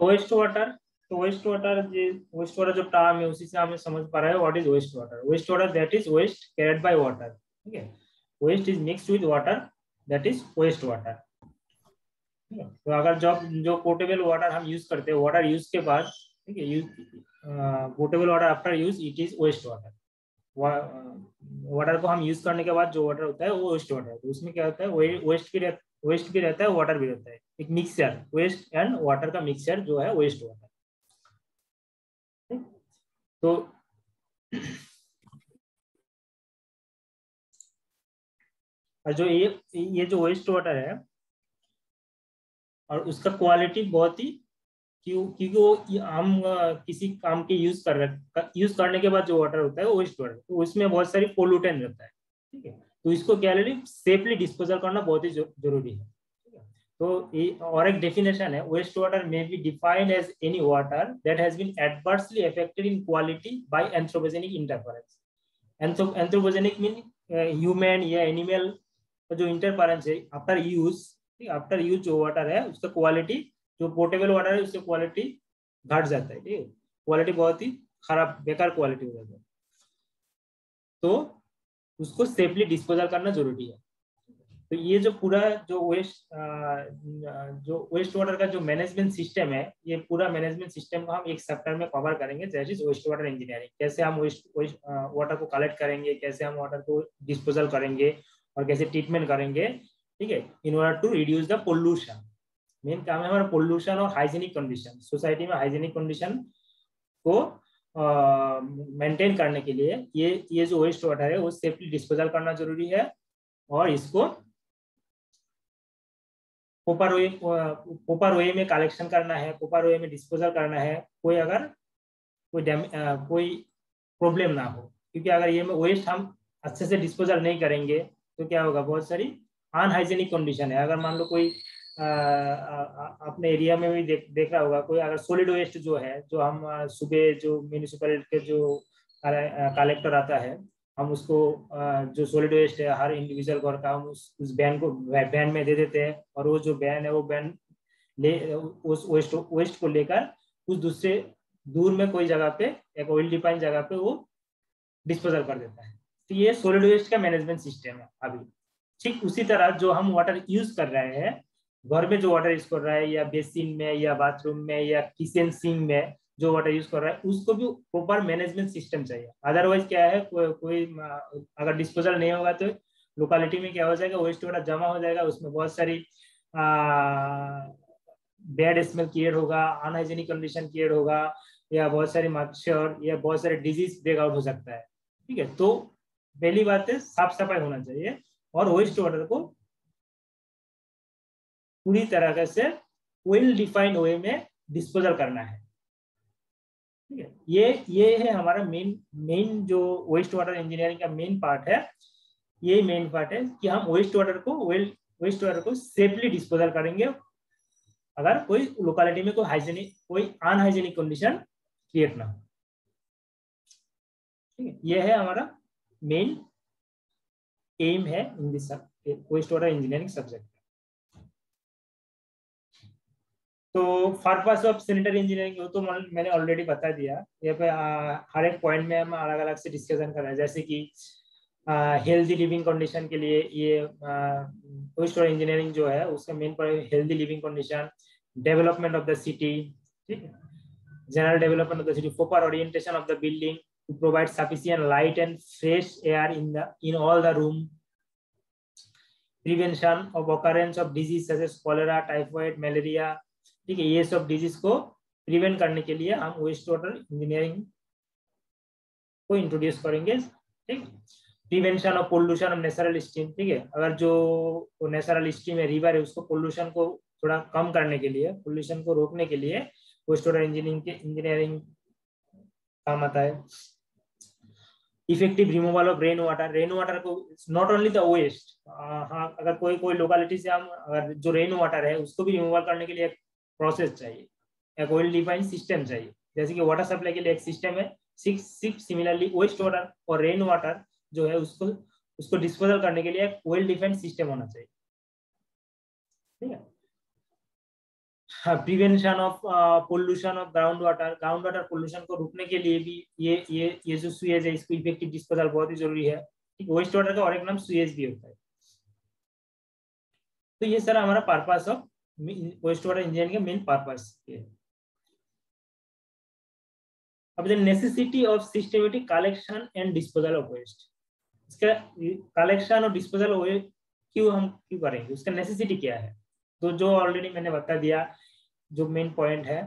Waste water तो waste water waste water जो term है, उसी से हमें समझ पा रहा है what is waste water waste water that is waste carried by water ठीक है? Waste is mixed with water that is waste water तो अगर जब, जो पोर्टेबल वाटर हम यूज़ करते हैं वाटर यूज़ के बाद, ठीक है use portable water after use it is waste water water को हम यूज़ करने के बाद जो वाटर होता है, वो वेस्ट वाटर है। तो उसमें क्या होता है वेस्ट भी वेस्ट भी रहता है वाटर भी रहता है। एक मिक्सचर वेस्ट एंड वाटर का मिक्सचर जो है वेस्ट वाटर तो और जो ये ये जो वेस्ट वाटर है, और उसका क्वालिटी बहुत ही, क्यों, क्योंकि वो हम किसी काम के यूज़ कर यूज़ करने के बाद जो वाटर होता है, वो वेस्ट वाटर तो उसमें बहुत सारी पोल्यूटेंट रहता है। ठीक है? तो इसको क्या सेफली डिस्पोजल करना बहुत ही ज़रूरी है। तो ये और एक डेफिनेशन है। Waste water may be defined as any water that has been adversely affected in quality by anthropogenic interference anthropogenic mean human या एनिमल जो इंटरफेरेंस है आफ्टर यूज़ आफ्टर यूज़ जो वाटर है, उसका क्वालिटी जो पोर्टेबल वाटर है, उसकी quality घट जाता है। ठीक क्वालिटी बहुत ही खराब, बेकार क्वालिटी हो जाता है। तो उसको सेफली डिस्पोजल करना ज़रूरी है। तो ये जो पूरा जो वेस्ट जो वेस्ट वाटर का जो मैनेजमेंट सिस्टम है, ये पूरा मैनेजमेंट सिस्टम को हम एक सेक्टर में कवर करेंगे वेस्ट वाटर इंजीनियरिंग कैसे हम वेस्ट वाटर को कलेक्ट करेंगे, कैसे हम वाटर को डिस्पोजल करेंगे और कैसे ट्रीटमेंट करेंगे, ठीक है? In order to reduce the pollution main काम है हमारा पोल्यूशन और हाइजीनिक कंडीशन सोसाइटी में हाइजीनिक कंडीशन को मेंटेन करने के लिए ये ये जो वेस्ट वाटर है, वो सेफली डिस्पोजल करना ज़रूरी है और इसको पोपर वे पोपर वे में कलेक्शन करना है पोपर वे में डिस्पोजल करना है, कोई अगर, कोई डैम कोई प्रॉब्लम ना हो। क्योंकि अगर ये में वेस्ट हम अच्छे से डिस्पोजल नहीं करेंगे तो क्या होगा? बहुत सारी अनहाइजेनिक कंडीशन है। अगर मान लो कोई अपने एरिया में भी देख देख रहा होगा। कोई अगर सॉलिड वेस्ट जो है, जो हम सुबह जो म्यूनिसिपलिटी के जो कलेक्टर आता है, हम उसको जो सॉलिड वेस्ट है, हर इंडिविजुअल घर का हम उस उस बैन को बैन में दे देते हैं और वो जो बैन है, वो बैन ले, उस वेस्ट वेस्ट को लेकर उस दूसरे, दूर में कोई जगह पे, एक ऑयल डिफाइन जगह पे वो डिस्पोजल कर देता है। तो ये सॉलिड वेस्ट का मैनेजमेंट सिस्टम है अभी। ठीक उसी तरह जो हम वाटर यूज़ कर रहे हैं घर में जो वाटर यूज़ कर रहा है या बेसिन में या बाथरूम में या किचन सिंक में जो वाटर यूज़ कर रहा है उसको भी प्रॉपर मैनेजमेंट सिस्टम चाहिए। अदरवाइज़ क्या है को, कोई अगर डिस्पोजल नहीं होगा तो लोकालिटी में क्या हो जाएगा वेस्ट वाटर जमा हो जाएगा उसमें बहुत सारी बैड स्मेल क्रिएट होगा अनहाइजेनिक कंडीशन क्रिएट होगा या बहुत सारी मच्छर या बहुत सारे डिज़ीज़ ब्रेक आउट हो सकता है। ठीक है तो पहली बात है साफ़ सफ़ाई होना चाहिए और वेस्ट वाटर को पूरी तरह से वेल डिफाइंड वे में डिस्पोजल करना है। ठीक है? ये ये है हमारा मेन मेन जो वेस्ट वाटर इंजीनियरिंग का मेन पार्ट है। ये मेन पार्ट है कि हम वेस्ट वाटर को वेल वेस्ट वाटर को सेफली डिस्पोजल करेंगे। अगर कोई लोकेलिटी में कोई हाइजेनिक कोई अनहाइजेनिक कंडीशन क्रिएट ना हो। ठीक है? ये है हमारा मेन एम है in this waste water engineering subject तो पर्पस ऑफ़ सैनिटरी इंजीनियरिंग वो तो मैंने ऑलरेडी बता दिया। यहाँ पे हर एक पॉइंट में हम अलग अलग से डिस्कशन कर रहे हैं। जैसे कि हेल्दी लिविंग कंडीशन के लिए ये वेस्ट इंजीनियरिंग जो है, उसका मेन पर healthy living condition development of the city ठीक है? General development of the city proper orientation of the building sufficient light and fresh air in the, in all the room. Prevention of occurrence of disease such as cholera, typhoid, malaria ठीक है, ये सब disease को prevent करने के लिए हम waste water engineering को इंट्रोड्यूस करेंगे, ठीक? Prevention of pollution of natural stream ठीक है? अगर जो नेचुरल स्ट्रीम है रिवर है, उसको पोल्यूशन को थोड़ा कम करने के लिए पोल्यूशन को रोकने के लिए वेस्ट वाटर इंजीनियरिंग के इंजीनियरिंग काम आता है। Effective removal of rain water rain water को नॉट ओनली द वेस्ट हाँ अगर कोई कोई लोकेलिटी से हम अगर जो रेन वाटर है, उसको भी रिमूवल करने के लिए प्रोसेस चाहिए एक वेल डिफाइंड सिस्टम चाहिए। जैसे कि वाटर सप्लाई के लिए एक सिस्टम है सिक्स सिमिलरली वेस्ट वाटर और रेन वाटर जो है उसको उसको डिस्पोजल करने के लिए एक वेल डिफाइंड सिस्टम होना चाहिए। ठीक है? Prevention of pollution of ground water ground water pollution को रोकने के लिए भी ये ये ये जो सुएज है, इसको इफ़ेक्टिव डिस्पोजल बहुत ही ज़रूरी है। वेस्ट वाटर का और एक नाम सुएज भी होता है। तो ये सर हमारा purpose of waste water engineering का मेन पर्पस है। अब the necessity of systematic collection and disposal of waste इसका कलेक्शन और डिस्पोजल क्यों हम, क्यों करेंगे? उसका नेसेसिटी क्या है? तो जो ऑलरेडी मैंने बता दिया, जो मेन पॉइंट है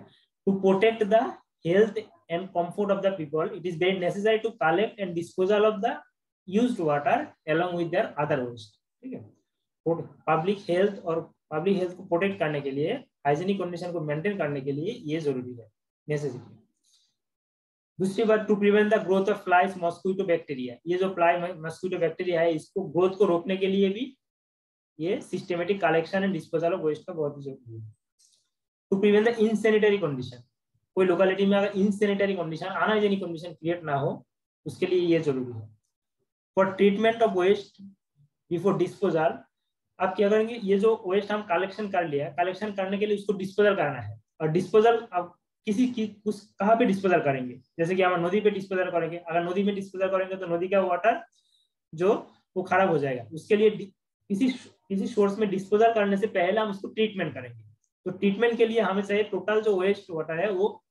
to protect the health and comfort of the people it is very necessary to collect and disposal of the used water along with their other waste ठीक है? पब्लिक हेल्थ और public health को protect करने के लिए hygienic condition को maintain करने के लिए ये ज़रूरी है नेसेसिटी दूसरी बात to prevent the growth of flies mosquito bacteria ये जो फ्लाई मॉस्क्यूटो बैक्टीरिया है, इसको ग्रोथ को रोकने के लिए भी ये systematic collection and disposal of waste का बहुत ही ज़रूरी है. To prevent the insanitary condition कोई लोकेलिटी में अगर insanitary condition unhygienic condition create ना हो, उसके लिए ये ज़रूरी है. For treatment of waste before disposal आप क्या करेंगे, ये जो वेस्ट हम कलेक्शन कर लिया कलेक्शन करने के लिए उसको डिस्पोजल करना है। और डिस्पोजल आप किसी की, उस कहाँ पे डिस्पोजल करेंगे? जैसे कि हम नदी पे डिस्पोजल करेंगे। अगर नदी में डिस्पोजल करेंगे तो नदी का वाटर जो, वो खराब हो जाएगा। उसके लिए किसी किसी सोर्स में डिस्पोजल करने से पहले हम उसको ट्रीटमेंट करेंगे। तो ट्रीटमेंट के लिए हमें चाहिए टोटल जो वेस्ट वाटर है, वो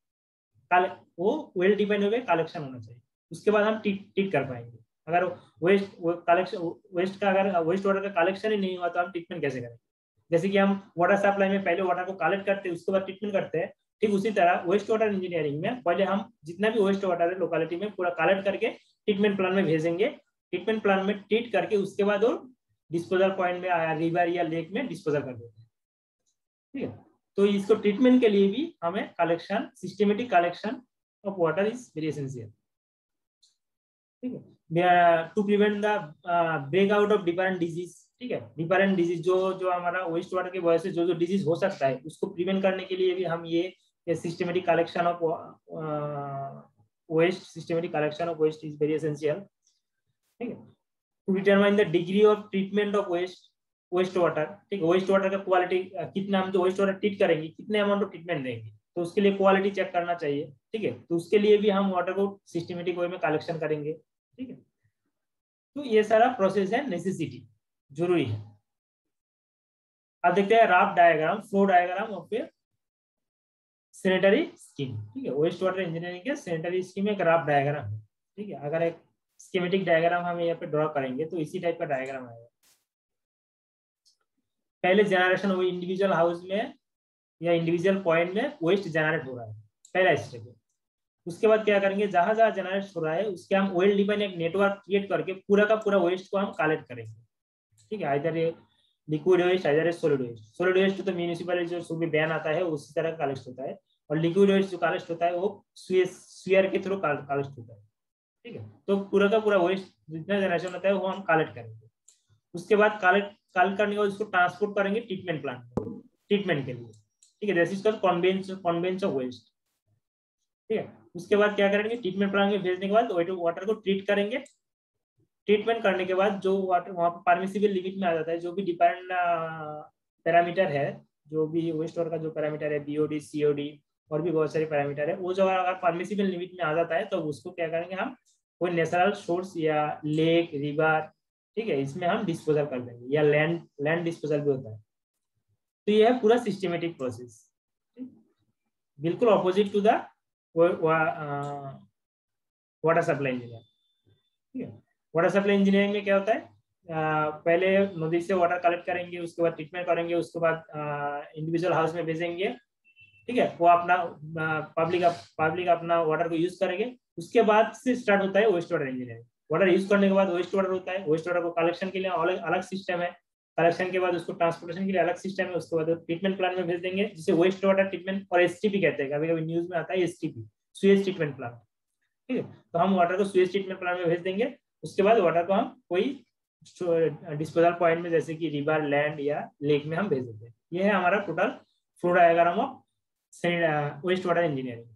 वो वेल डिपेंड हुए कलेक्शन होना चाहिए। उसके बाद हम ट्रीट कर पाएँगे। अगर वेस्ट कलेक्शन वेस्ट का अगर वेस्ट वाटर का कलेक्शन ही नहीं हुआ तो हम ट्रीटमेंट कैसे करें? जैसे कि हम वाटर सप्लाई में पहले वाटर को कलेक्ट करते हैं उसके बाद ट्रीटमेंट करते हैं, ठीक उसी तरह वेस्ट वाटर इंजीनियरिंग में पहले हम जितना भी वेस्ट वाटर है लोकेलिटी में पूरा कलेक्ट करके ट्रीटमेंट प्लान में भेजेंगे। ट्रीटमेंट प्लान में ट्रीट करके उसके बाद वो डिस्पोजल पॉइंट में आया रिवर या लेक में डिस्पोजल कर देते हैं। ठीक है? तो इसको ट्रीटमेंट के लिए भी हमें collection systematic collection of water is very essential ठीक है? To prevent the break out of different disease ठीक है? डिफरेंट डिज़ीज़ जो जो हमारा वेस्ट वाटर की वजह से जो जो डिज़ीज़ हो सकता है, उसको प्रिवेंट करने के लिए भी हम ये systematic collection of waste systematic collection of waste is very essential ठीक है? To determine the degree of treatment of waste waste water ठीक है? वेस्ट वाटर का क्वालिटी कितना हम जो वेस्ट वाटर ट्रीट करेंगे, कितने अमाउंट ऑफ़ ट्रीटमेंट देंगे? तो उसके लिए क्वालिटी चेक करना चाहिए। ठीक है? तो उसके लिए भी हम वाटर को सिस्टमेटिक वे में कलेक्शन करेंगे। ठीक है? तो ये सारा प्रोसेस है नेसेसिटी ज़रूरी है। अब देखते हैं राफ डायग्राम फ्लो डायग्राम और फिर सैनिटरी स्कीम ठीक है? वेस्ट वाटर इंजीनियरिंग के सैनिटरी स्कीम एक राफ डायग्राम है, ठीक है? अगर एक स्कीमेटिक डायग्राम हम यहाँ पे ड्रॉ करेंगे तो इसी टाइप का डायग्राम आएगा। पहले जनरेशन वो इंडिविजुअल हाउस में या इंडिविजुअल पॉइंट में वेस्ट जनरेट हो रहा है, पहला स्टेप है। उसके बाद क्या करेंगे? जहाँ जहाँ जनरेट हो रहा है, उसके हम डिपेंड एक नेटवर्क क्रिएट करके पूरा का पूरा वेस्ट को हम कलेक्ट करेंगे। ठीक है? इधर लिक्विड वेस्ट इधर सॉलिड वेस्ट सॉलिड वेस्ट तो म्यूनिसिपल जो सुबह बैन आता है, उसी तरह कलेक्ट होता है। और लिक्विड वेस्ट जो कलेक्ट होता है, वो स्वीयर के थ्रू कलेक्ट होता है। ठीक है? तो पूरा का पूरा वेस्ट जितना जनरेशन होता है, वो हम कलेक्ट करेंगे। उसके बाद कलेक्ट कलेक्ट करने के बाद उसको ट्रांसपोर्ट करेंगे ट्रीटमेंट प्लांट ट्रीटमेंट के लिए। ठीक है? कॉन्वेंस कॉन्वेंस ऑफ़ वेस्ट ठीक है? उसके बाद क्या करेंगे? ट्रीटमेंट प्लांट में भेजने के बाद वाटर को ट्रीट करेंगे। ट्रीटमेंट करने के बाद जो वाटर वहाँ पर परमिसिबल लिमिट में आ जाता है, जो भी डिपेंड पैरामीटर है, जो भी वेस्ट वाटर का जो पैरामीटर है बीओडी सीओडी और भी बहुत सारे पैरामीटर है, वो जो अगर परमिसिबल लिमिट में आ जाता है तो उसको क्या करेंगे हम, कोई नेचुरल सोर्स या लेक रिवर ठीक है, इसमें हम डिस्पोजल कर देंगे, या लैंड लैंड डिस्पोजल भी होता है। तो यह है पूरा सिस्टमेटिक प्रोसेस बिल्कुल opposite to the water supply engineer ठीक है? वाटर सप्लाई इंजीनियरिंग में क्या होता है? Uh, पहले नदी से वाटर कलेक्ट करेंगे उसके बाद ट्रीटमेंट करेंगे उसके बाद इंडिविजुअल हाउस में भेजेंगे। ठीक है? वो अपना पब्लिक पब्लिक अपना वाटर को यूज़ करेंगे। उसके बाद से स्टार्ट होता है waste water engineering water use करने के बाद वेस्ट वाटर होता है। वेस्ट वाटर को कलेक्शन के लिए अलग अलग सिस्टम है। कलेक्शन के बाद उसको ट्रांसपोर्टेशन के लिए अलग सिस्टम है, उसके बाद ट्रीटमेंट प्लान में भेज देंगे, जिसे वेस्ट वाटर ट्रीटमेंट और एस कहते हैं। कभी कभी न्यूज़ में आता है एस सुएज ट्रीटमेंट प्लान ठीक है? तो हम वाटर को सुएज ट्रीटमेंट प्लान में भेज देंगे। उसके बाद वाटर को हम कोई डिस्पोजल पॉइंट में जैसे कि रिवर लैंड या लेक में हम भेज देते हैं। ये है हमारा total flow diagram of waste water engineering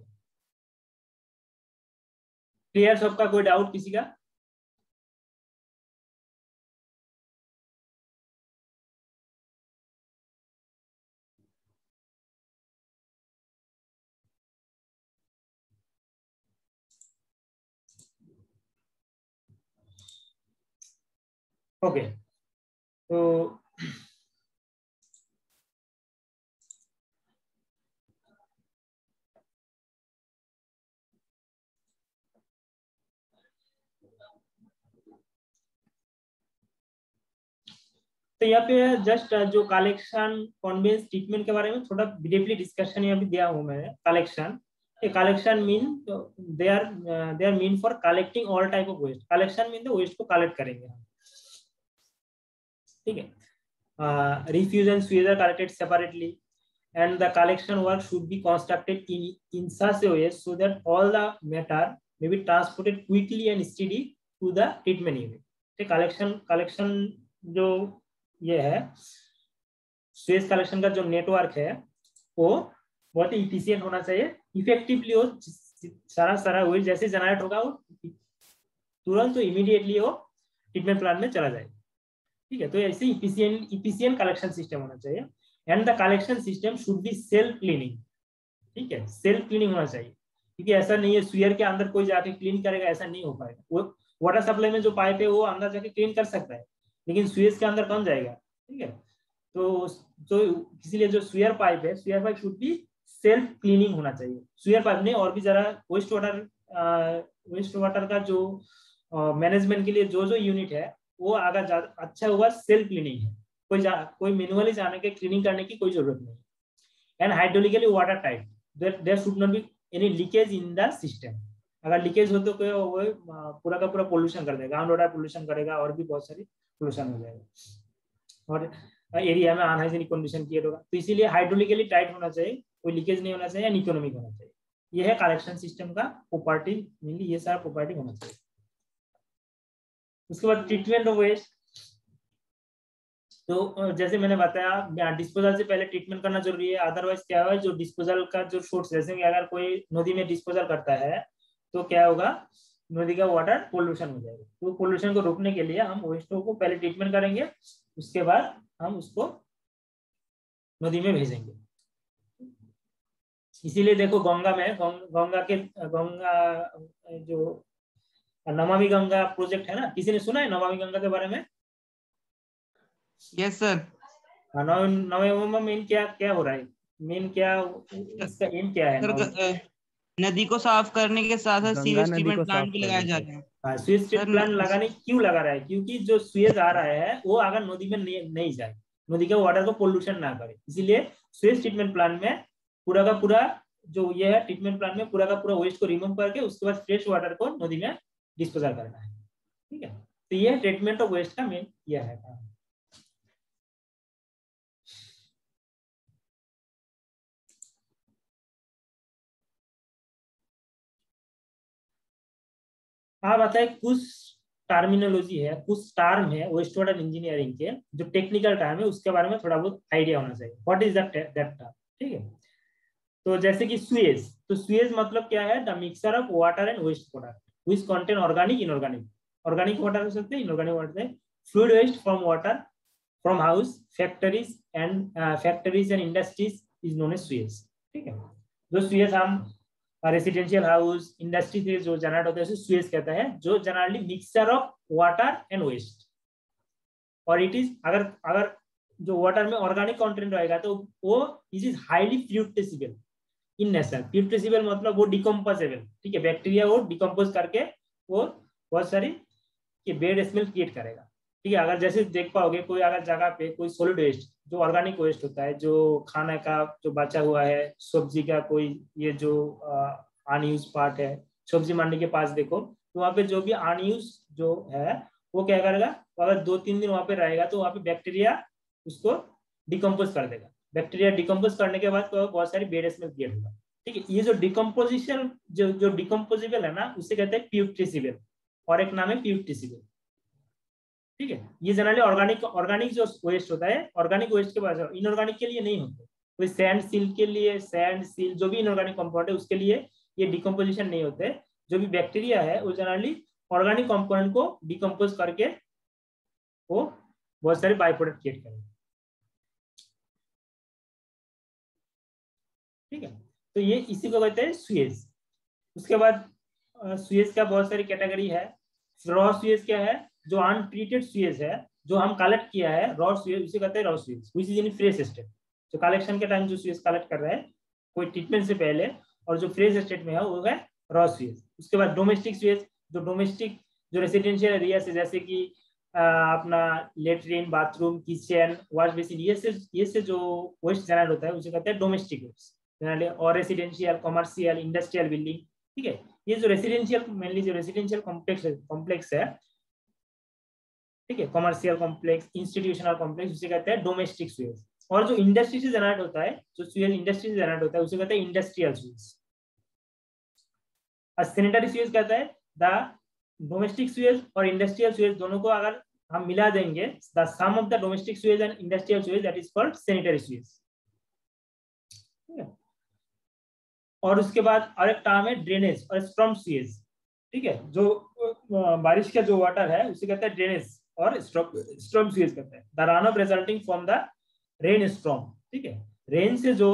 clear सबका कोई डाउट किसी का? ओके तो तो यहाँ पे जस्ट जो कलेक्शन कॉन्वेंस ट्रीटमेंट के बारे में थोड़ा ब्रीफली डिस्कशन यहाँ पे दिया हूँ मैंने collection collection mean they are they are mean for collecting all type of waste collection mean the waste को कलेक्ट करेंगे हम। ठीक है? Refuse and sewage collected separately and the collection work should be constructed in in so that all the matter may be transported quickly and steady to the treatment unit ठीक collection collection जो ये है Suez collection का जो network है, वो बहुत ही efficient होना चाहिए। इफेक्टिवली सारा सारा वेल जैसे जनरेट होगा, वो तुरंत तो इमीडिएटली वो ट्रीटमेंट प्लान में चला जाए ठीक है तो ऐसे इफिशियंट इफिशियंट कलेक्शन सिस्टम होना चाहिए। And the collection system should be self cleaning ठीक है सेल्फ क्लीनिंग होना चाहिए। क्योंकि ऐसा नहीं है सुयर के अंदर कोई जाके क्लीन करेगा, ऐसा नहीं हो पाएगा। वो वाटर सप्लाई में जो पाइप है, वो अंदर जाके क्लीन कर सकता है, लेकिन सुएज के अंदर कौन जाएगा? ठीक है तो तो इसीलिए जो सुयर पाइप है sewer pipe should be self cleaning होना चाहिए। सुयर पाइप नहीं, और भी जरा वेस्ट वाटर वेस्ट वाटर का जो मैनेजमेंट के लिए जो जो यूनिट है वो अगर अच्छा हुआ सेल्फ क्लीनिंग है। कोई जा, कोई मैनुअली जाने के क्लीनिंग करने की कोई ज़रूरत नहीं and hydraulically water tight there should not be any leakage in the system. अगर लीकेज हो तो वो पूरा का पूरा पोल्यूशन कर देगा। ग्राउंड वाटर पोल्यूशन करेगा और भी बहुत सारी पोल्यूशन हो जाएगा। और एरिया में अनहाइजेनिक कंडीशन क्रिएट होगा। तो इसीलिए हाइड्रोलिकली टाइट होना चाहिए। कोई लीकेज नहीं होना चाहिए एंड इकोनॉमिक होना चाहिए। ये है कलेक्शन सिस्टम का प्रॉपर्टी मेनली ये सारा प्रॉपर्टी होना चाहिए। उसके बाद ट्रीटमेंट ऑफ़ वेस्ट तो जैसे मैंने बताया डिस्पोजल से पहले ट्रीटमेंट करना ज़रूरी है। अदरवाइज़ क्या है जो डिस्पोजल का जो सोर्स जैसे कि अगर कोई नदी में डिस्पोजल करता है तो क्या होगा, नदी का वाटर पोल्यूशन हो जाएगा। तो पोल्यूशन को रोकने के लिए हम वेस्टों को पहले ट्रीटमेंट करेंगे, उसके बाद हम उसको नदी में भेजेंगे। इसीलिए देखो गंगा में गंगा के, गंगा, जो नमामि गंगा प्रोजेक्ट है ना? किसी ने सुना है नमामि गंगा के बारे में? यस सर नवंबर मेन क्या क्या हो रहा है? मेन क्या इसका एम क्या है? नदी को साफ़ करने के साथ साथ सीवेज ट्रीटमेंट प्लांट भी लगाए जा रहे हैं। हाँ सीवेज ट्रीटमेंट प्लांट लगाने क्यों लगा रहा है? क्योंकि जो सीवेज आ रहा है वो अगर नदी में नहीं, नहीं जाए नदी के वाटर को पोल्यूशन ना करे इसीलिए सीवेज ट्रीटमेंट प्लांट में पूरा का पूरा जो ये है ट्रीटमेंट प्लांट में पूरा का पूरा वेस्ट को रिमूव करके उसके बाद फ्रेश वाटर को नदी में डिस्पोजल करना है। ठीक है? तो ये ट्रीटमेंट ऑफ़ वेस्ट का मेन यह है काम। आप बताए कुछ टर्मिनोलॉजी है, कुछ टर्म है वेस्ट वाटर इंजीनियरिंग के, जो टेक्निकल टर्म है, उसके बारे में थोड़ा बहुत आइडिया होना चाहिए। व्हाट इज़ दैट टर्म ठीक है? तो जैसे कि स्वेज तो स्वेज मतलब क्या है? The mixture of water and waste product which contain organic inorganic organic water हो सकते हैं inorganic water fluid waste from water from house factories and factories and industries is known as sewage ठीक है? जो Suez हम residential house industry से जो generate होता है, उसे स्वेज कहता है, जो generally mixture of water and waste और इट इज़ अगर अगर जो वाटर में ऑर्गेनिक कंटेंट रहेगा तो वो it is highly putrescible in nature putrescible मतलब वो डिकम्पोजेबल ठीक है? बैक्टीरिया वो डिकम्पोज करके वो बहुत सारी बेड स्मेल क्रिएट करेगा। ठीक है? अगर जैसे देख पाओगे, कोई अगर जगह पे कोई सोलिड वेस्ट जो ऑर्गेनिक वेस्ट होता है, जो खाने का, जो बचा हुआ है, सब्ज़ी का कोई ये जो अनयूज पार्ट है, सब्ज़ी मंडी के पास देखो तो वहाँ पे जो भी अनयूज जो है, वो क्या करेगा? अगर दो तीन दिन वहाँ पे रहेगा तो वहाँ पे बैक्टीरिया उसको डिकम्पोज कर देगा। बैक्टीरिया डिकम्पोज करने के बाद बहुत सारी बेड स्मेल क्रिएट होगा। ठीक है, ये जो डिकम्पोजिशन जो जो डिकम्पोजिबल है ना, उसे कहते हैं प्यूट्रिसिबल और एक नाम है प्यूट्रिसिबल ठीक है, ये जनरली ऑर्गेनिक ऑर्गेनिक जो वेस्ट होता है ऑर्गेनिक वेस्ट के पास इनऑर्गेनिक के लिए नहीं होते कोई सैंड सील के लिए सैंड सील जो भी इनऑर्गेनिक कंपाउंड है, उसके लिए ये डिकम्पोजिशन नहीं होते। जो भी बैक्टीरिया है, वो जनरली ऑर्गेनिक कंपोनेंट को डिकम्पोज करके वो बहुत सारे बाई प्रोडक्ट क्रिएट करेंगे। ठीक है? तो ये इसी को कहते हैं स्वेज उसके बाद स्वेज का बहुत सारी कैटेगरी है। रॉ स्वेज क्या है? जो अनट्रीटेड स्वेज है, जो हम कलेक्ट किया है रॉ स्वेज उसे कहते हैं raw sewage which is in fresh state जो कलेक्शन के टाइम जो स्वेज कलेक्ट कर रहे हैं, कोई ट्रीटमेंट से पहले, और जो फ्रेश स्टेट में है, वो है रॉ स्वेज उसके बाद डोमेस्टिक स्वेज जो डोमेस्टिक जो रेसिडेंशियल एरिया से, जैसे कि अपना latrine bathroom kitchen wash basin ये से ये से जो वेस्ट जनरेट होता है, उसे कहते हैं डोमेस्टिक वेस्ट जनरली और रेसिडेंशियल कॉमर्शियल इंडस्ट्रियल बिल्डिंग ठीक है ये जो रेसिडेंशियल मेनली जो रेसिडेंशियल कॉम्प्लेक्स कॉम्प्लेक्स है ठीक है कॉमर्शियल कॉम्प्लेक्स इंस्टीट्यूशनल कॉम्प्लेक्स उसे कहते हैं डोमेस्टिक स्वेज और जो इंडस्ट्री से जनरेट होता है, जो स्वेज इंडस्ट्री से जनरेट होता है, उसे कहते हैं इंडस्ट्रियल स्वेज सैनिटरी स्वेज कहता है द डोमेस्टिक स्वेज और इंडस्ट्रियल स्वेज दोनों को अगर हम मिला देंगे the sum of the domestic sewage and industrial sewage that is called sanitary sewage और उसके बाद और एक टर्म है ड्रेनेज और स्ट्रॉम स्वेज ठीक है? जो बारिश का जो वाटर है, उसे कहते हैं ड्रेनेज और स्ट्रॉम स्वेज कहते हैं। The run off resulting from the rain storm ठीक है? रेन से जो,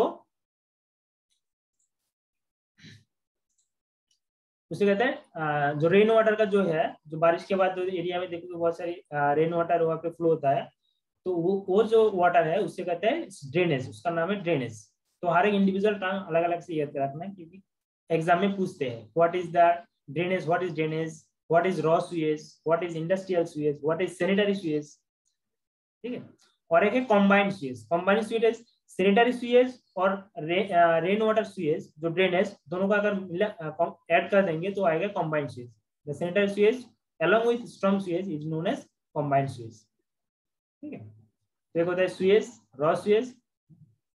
उसे कहते हैं जो रेन वाटर का जो है, जो बारिश के बाद जो एरिया में देखो बहुत सारी रेन वाटर वहाँ पे फ्लो होता है तो वो वो जो वाटर है उससे कहते हैं ड्रेनेज उसका नाम है ड्रेनेज तो हर एक इंडिविजुअल टर्म अलग अलग से याद रखना क्योंकि एग्ज़ाम में पूछते हैं what is the drainage what is drainage what is raw sewage what is industrial sewage what is sanitary sewage ठीक है? और एक है combined sewage combined sewage sanitary sewage और रेन वाटर स्वेज जो ड्रेनेज दोनों का अगर ऐड कर देंगे तो आएगा combined sewage the sanitary sewage along with storm sewage is known as combined sewage. ठीक है? तो एक होता है sewage raw sewage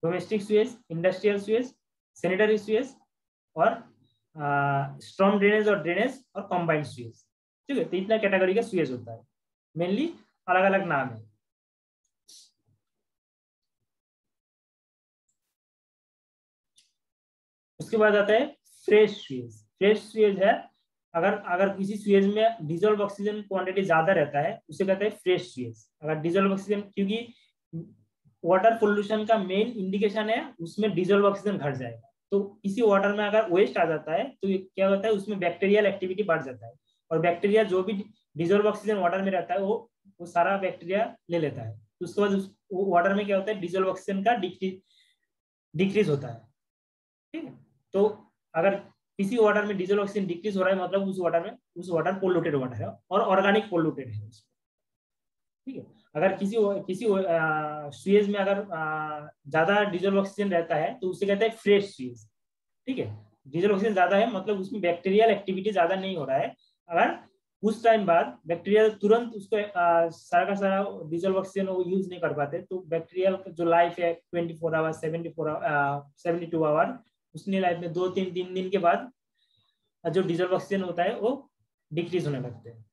domestic sewage industrial sewage sanitary sewage और स्ट्रॉन्ग ड्रेनेज और ड्रेनेज और कॉम्बाइंड स्वेज ठीक है तो इतना कैटेगरी का स्वेज होता है। मेनली अलग अलग नाम है। उसके बाद आता है फ्रेश स्वेज फ्रेश स्वेज है, अगर अगर किसी स्वेज में डिजोल्व ऑक्सीजन क्वांटिटी ज़्यादा रहता है, उसे कहते हैं फ्रेश स्वेज अगर डिजोल्व ऑक्सीजन क्योंकि वाटर पोल्यूशन का मेन इंडिकेशन है, उसमें डिजोल्व ऑक्सीजन घट जाएगा। तो इसी वाटर में अगर वेस्ट आ जाता है तो क्या होता है, उसमें बैक्टीरियल एक्टिविटी बढ़ जाता है। और बैक्टीरिया जो भी डिजोल्व ऑक्सीजन वाटर में रहता है, वो वो सारा बैक्टीरिया ले लेता है। तो उसके बाद उस वाटर में क्या होता है डिजोल्व ऑक्सीजन का डिक्रीज डिक्रीज होता है। ठीक है? तो अगर किसी वाटर में डीजल ऑक्सीजन डिक्रीज हो रहा है मतलब उस वाटर में, उस वाटर पोल्यूटेड वाटर है, और ऑर्गेनिक पोल्यूटेड है ठीक है? अगर किसी किसी स्वेज में अगर ज़्यादा डीजल ऑक्सीजन रहता है तो उसे कहते हैं फ्रेश स्वेज ठीक है? डीजल ऑक्सीजन ज़्यादा है मतलब उसमें बैक्टीरियल एक्टिविटी ज़्यादा नहीं हो रहा है। अगर उस टाइम बाद बैक्टीरियल तुरंत उसको आ, सारा का सारा डीजल ऑक्सीजन वो यूज़ नहीं कर पाते तो बैक्टीरियल जो लाइफ है twenty four hour seventy four seventy two hour उसने लाइफ में दो तीन तीन दिन के बाद जो डीजल ऑक्सीजन होता है वो डिक्रीज होने लगते हैं।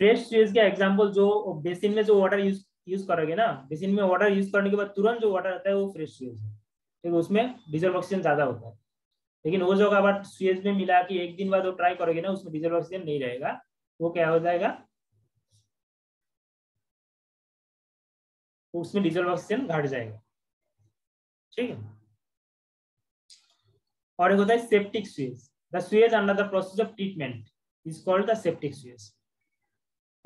फ्रेश स्वेज का एग्जांपल जो बेसिन में जो वाटर यूज़ यूज़ करोगे ना, बेसिन में वाटर यूज़ करने के बाद तुरंत जो वाटर आता है वो फ्रेश स्वेज है। ठीक उसमें डीजल ऑक्सीजन ज़्यादा होता है। लेकिन वो जो अगर स्वेज में मिला कि एक दिन बाद वो ट्राई करोगे ना, उसमें डीजल ऑक्सीजन नहीं रहेगा, वो क्या हो जाएगा? उसमें डीजल ऑक्सीजन घट जाएगा। ठीक है? और एक होता है septic sewage the sewage under the process of treatment is called the septic sewage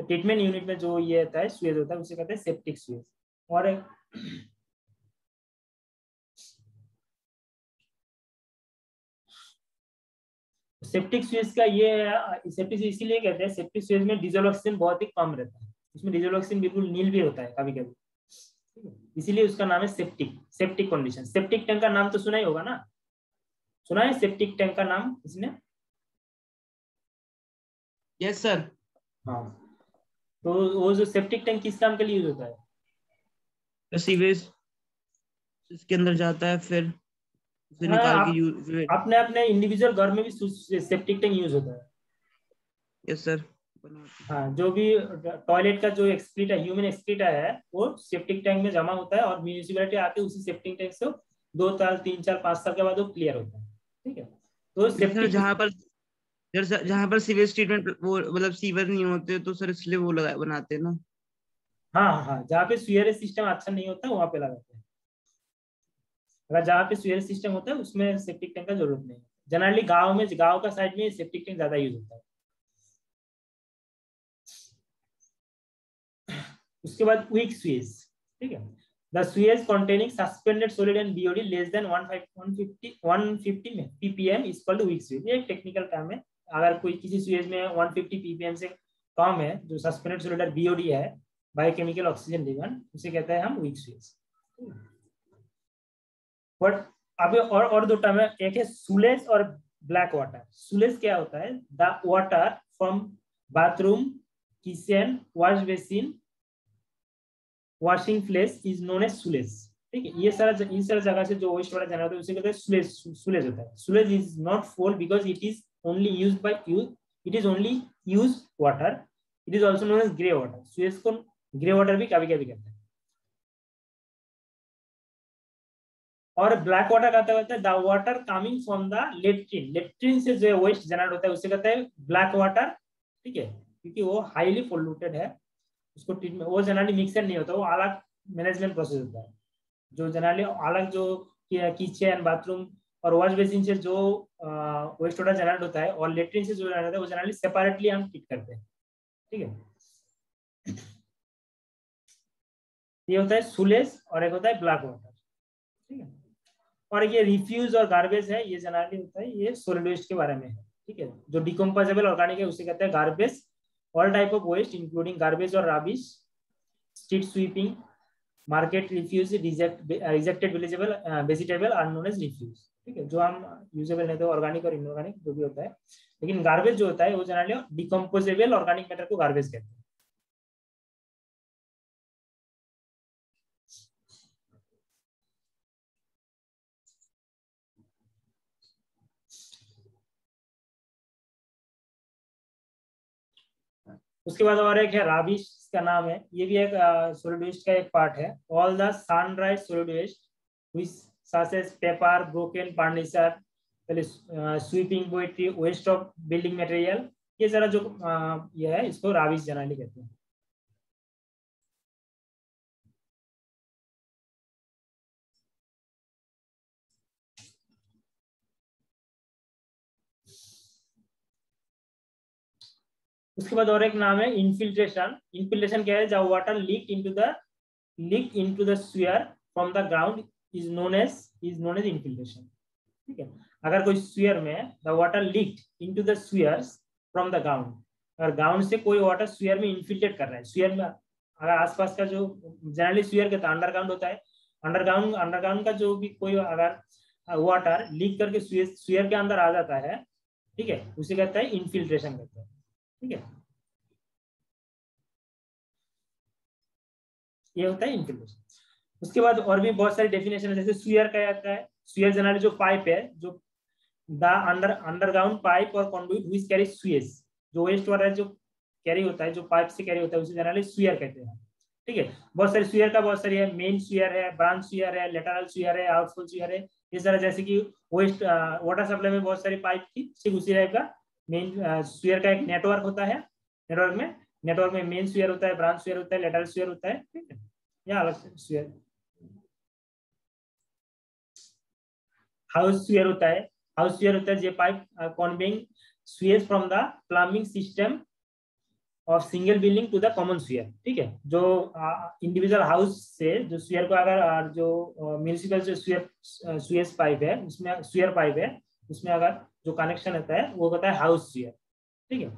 treatment unit में जो ये होता है स्वेज होता है उसे कहते हैं सेप्टिक स्वेज और सेप्टिक स्वेज का ये सेप्टिक इसीलिए कहते हैं सेप्टिक स्वेज में डीजल ऑक्सीजन बहुत ही कम रहता है. इसमें डीजल ऑक्सीजन बिल्कुल नील भी होता है कभी कभी इसीलिए उसका नाम है septic septic condition septic tank का नाम तो सुना ही होगा ना? सुना है सेप्टिक टैंक का नाम इसने? यस सर हाँ. तो वो जो सेप्टिक टैंक किस काम के लिए यूज़ होता है? सीवेज इसके अंदर जाता है फिर उसे हाँ, निकाल के यूज़ अपने अपने इंडिविजुअल घर में भी सेप्टिक टैंक यूज़ होता है। यस सर हाँ जो भी टॉयलेट का जो एक्सक्रीटा ह्यूमन एक्सक्रीटा है वो सेप्टिक टैंक में जमा होता है और म्यूनिसिपैलिटी आके उसी सेप्टिक टैंक से दो साल तीन साल पाँच साल के बाद वो क्लियर होता है। ठीक है? तो सेप्टिक जहाँ पर जहाँ पर सीवेज ट्रीटमेंट वो मतलब सीवर नहीं होते तो सर इसलिए वो लगा बनाते हैं ना। हाँ हाँ, हाँ जहाँ पे सीवरेज सिस्टम अच्छा नहीं होता वहाँ पे लगाते हैं। अगर जहाँ पे सीवरेज सिस्टम होता है उसमें सेप्टिक टैंक का ज़रूरत नहीं जनरली गाँव में गाँव का साइड में सेप्टिक टैंक ज़्यादा यूज़ होता है। उसके बाद वीक स्वीज ठीक है? The sewage containing suspended solid and BOD less than 150 150 ppm is called weak switch ये एक टेक्निकल टर्म है। अगर कोई किसी स्वीज में 150 ppm से कम है, जो सस्पेंडेड सोलिड और बीओडी है बायोकेमिकल ऑक्सीजन डिवन उसे कहते हैं हम वीक स्वीज बट अभी और और दो टर्म है, एक है सुलेज और ब्लैक वाटर सुलेज क्या होता है? The water from bathroom kitchen wash basin washing place is known as sullage ठीक है, ये सारा ये सारा जगह से जो वेस्ट वाटर जाना होता है, उसे कहते हैं सुलेज सुलेज होता है। Sullage is not foul because it is only use by use it is only use water it is also known as grey water sullage को ग्रे वाटर भी कभी कभी कहते हैं और ब्लैक वाटर कहते होता है the water coming from the latrine latrine से जो वेस्ट जनरेट होता है उसे कहते हैं ब्लैक वाटर ठीक है क्योंकि वो हाईली पोल्यूटेड है उसको वो जनरली मिक्सर नहीं होता वो अलग मैनेजमेंट प्रोसेस होता है जो जनरली अलग जो किचन बाथरूम और वॉश बेसिन से जो वेस्ट वाटर जनरेट होता है और लेट्रिन से जो जनरेट होता है वो जनरली सेपरेटली हम ट्रीट करते हैं। ठीक है? ये होता है सुलेस और एक होता है ब्लैक वाटर ठीक है? और ये रिफ्यूज और गार्बेज है ये जनरली होता है ये सोलिड वेस्ट के बारे में है। ठीक है? जो डिकम्पोजेबल ऑर्गेनिक है उसे कहते हैं garbage all type of waste including garbage और rubbish street sweeping market refuse reject rejected vegetable uh, vegetable are known as ठीक है, जो हम यूजेबल नहीं थे ऑर्गेनिक और इनऑर्गेनिक जो भी होता है। लेकिन गार्बेज जो होता है, वो जनरली डिकम्पोजेबल ऑर्गेनिक मैटर को गार्बेज कहते हैं। उसके बाद और एक है राबिश का नाम है। ये भी एक सोलिड वेस्ट का एक पार्ट है। All the sundries solid waste which such as paper, broken, furniture sweeping pottery waste of building material ये सारा जो ये है, इसको राविश जनरली कहते हैं। उसके बाद और एक नाम है इनफिल्ट्रेशन इनफिल्ट्रेशन क्या है? जब water leak into the leak into the sewer from the ground is known as is known as infiltration ठीक है अगर कोई स्वीयर में the water leak into the sewers from the ground अगर ग्राउंड से कोई वाटर स्वीयर में infiltrate कर रहा है स्वीयर में, अगर आसपास का जो जनरली स्वीयर के अंडरग्राउंड होता है अंडरग्राउंड अंडरग्राउंड का जो भी कोई अगर वाटर लीक करके स्वीयर के अंदर आ जाता है, ठीक है, उसे कहता है इनफिल्ट्रेशन कहते हैं, ठीक है। ये होता है इनफिल्ट्रेशन उसके बाद और भी बहुत सारी डेफिनेशन है, जैसे सुयर का आता है सुयर जनरली जो पाइप है, जो द अंडर अंडरग्राउंड पाइप और कॉन्डुइट व्हिच कैरी सुएज जो वेस्ट वाटर जो कैरी होता है, जो पाइप से कैरी होता है, उसे जनरली सुयर कहते हैं। ठीक है? बहुत सारे सुयर का बहुत सारी है मेन सुयर है ब्रांच सुयर है लेटरल सुयर है आउटफुल सुयर है, इस तरह जैसे कि वेस्ट वाटर सप्लाई में बहुत सारी पाइप थी ठीक उसी टाइप का मेन सुयर का एक नेटवर्क होता है नेटवर्क में नेटवर्क में मेन स्वीयर होता है ब्रांच स्वीयर होता है लेटर स्वीयर होता है, ठीक है? या अलग स्वीयर हाउस स्वीयर होता है? हाउस स्वेयर होता है? जे pipe conveying sewer from the plumbing system of single building to the common sewer ठीक है? जो इंडिविजुअल हाउस से जो स्वीयर को अगर जो म्यूनिसिपल से स्वीयर स्वीयर पाइप है, उसमें स्वेयर पाइप है, उसमें अगर जो कनेक्शन होता है, वो होता है हाउस स्वेयर ठीक है?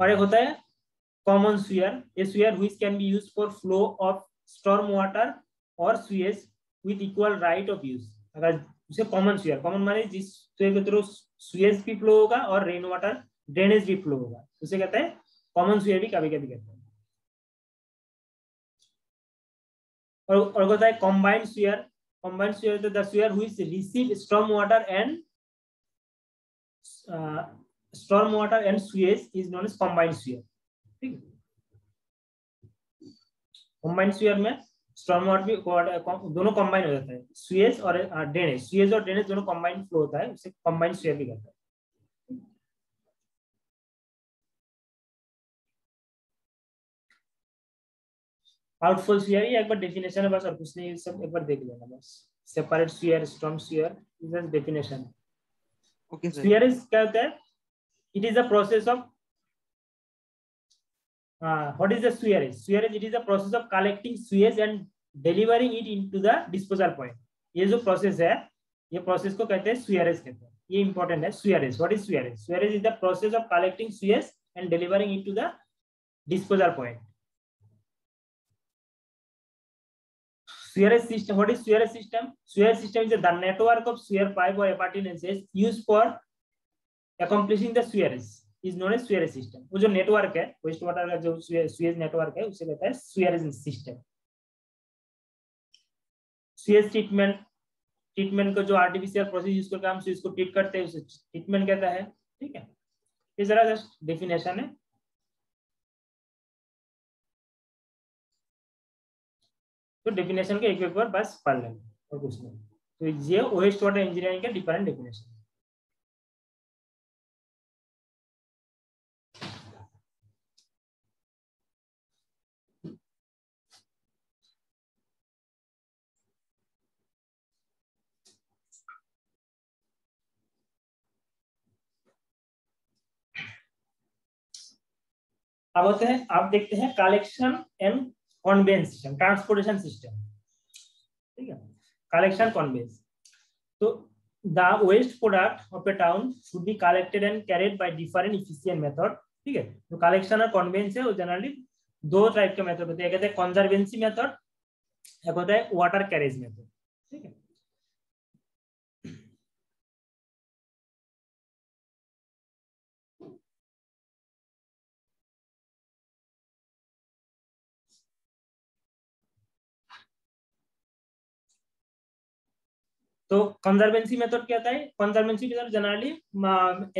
और एक होता है common sewer a sewer which can be use for flow of storm water और sewers with equal right of use अगर उसे कॉमन स्वीयर कॉमन माने जिस स्वीयर के थ्रू स्वीयर्स भी फ्लो होगा और रेन वाटर ड्रेनेज भी फ्लो होगा उसे कहते हैं कॉमन स्वीयर भी कभी कभी कहते हैं और, और होता है combined sewer combined sphere is the sphere which receive storm water and uh, storm water and sewage is known as combined sphere ठीक combined sphere में स्टॉर्म वाटर भी दोनों कंबाइन हो जाता है। स्वेज और ड्रेनेज स्वेज और ड्रेनेज दोनों कंबाइन फ्लो होता है उसे कंबाइन स्वेज भी कहता है। आउटफॉल स्वीयर ही एक बार डेफिनेशन है बस और कुछ नहीं सब एक बार देख लेना बस। Separate sewer storm sewer is definition okay sir sewer is क्या होता है? It is a process of uh, what is the sphere is it is a process of collecting spheres and delivering it into the disposal point ये जो process है ये process को कहते हैं spheres कहते हैं ये important है spheres what is spheres spheres is the process of collecting spheres and delivering it to the disposal point sphere system what is sphere system sphere system is the network of sphere pipe or appurtenances used for accomplishing the spheres is known as sphere system. वो जो network है waste water का जो Suez network है, उसे कहता है sewer system sewage treatment treatment को जो आर्टिफिशियल प्रोसेस यूज़ करके हम स्वेज को ट्रीट करते हैं, उसे ट्रीटमेंट कहता है, ठीक है? ये जरा जस्ट डेफिनेशन है। तो डेफिनेशन के एक एक बार बस पढ़ लेंगे और कुछ नहीं। तो ये वेस्ट वाटर इंजीनियरिंग का डिफरेंट डेफिनेशन अब होते हैं, आप देखते हैं collection and conveyance system transportation system ठीक है? कलेक्शन कॉन्वेंस तो the waste product of a town should be collected and carried by different efficient method ठीक है? तो कलेक्शन और कॉन्वेंस है, वो जनरली दो टाइप के मेथड होते हैं। एक कहते हैं कंजर्वेंसी मेथड एक होता है वाटर कैरेज मेथड ठीक है? तो कंजर्वेंसी मेथड क्या होता है कंजर्वेंसी मेथड जनरली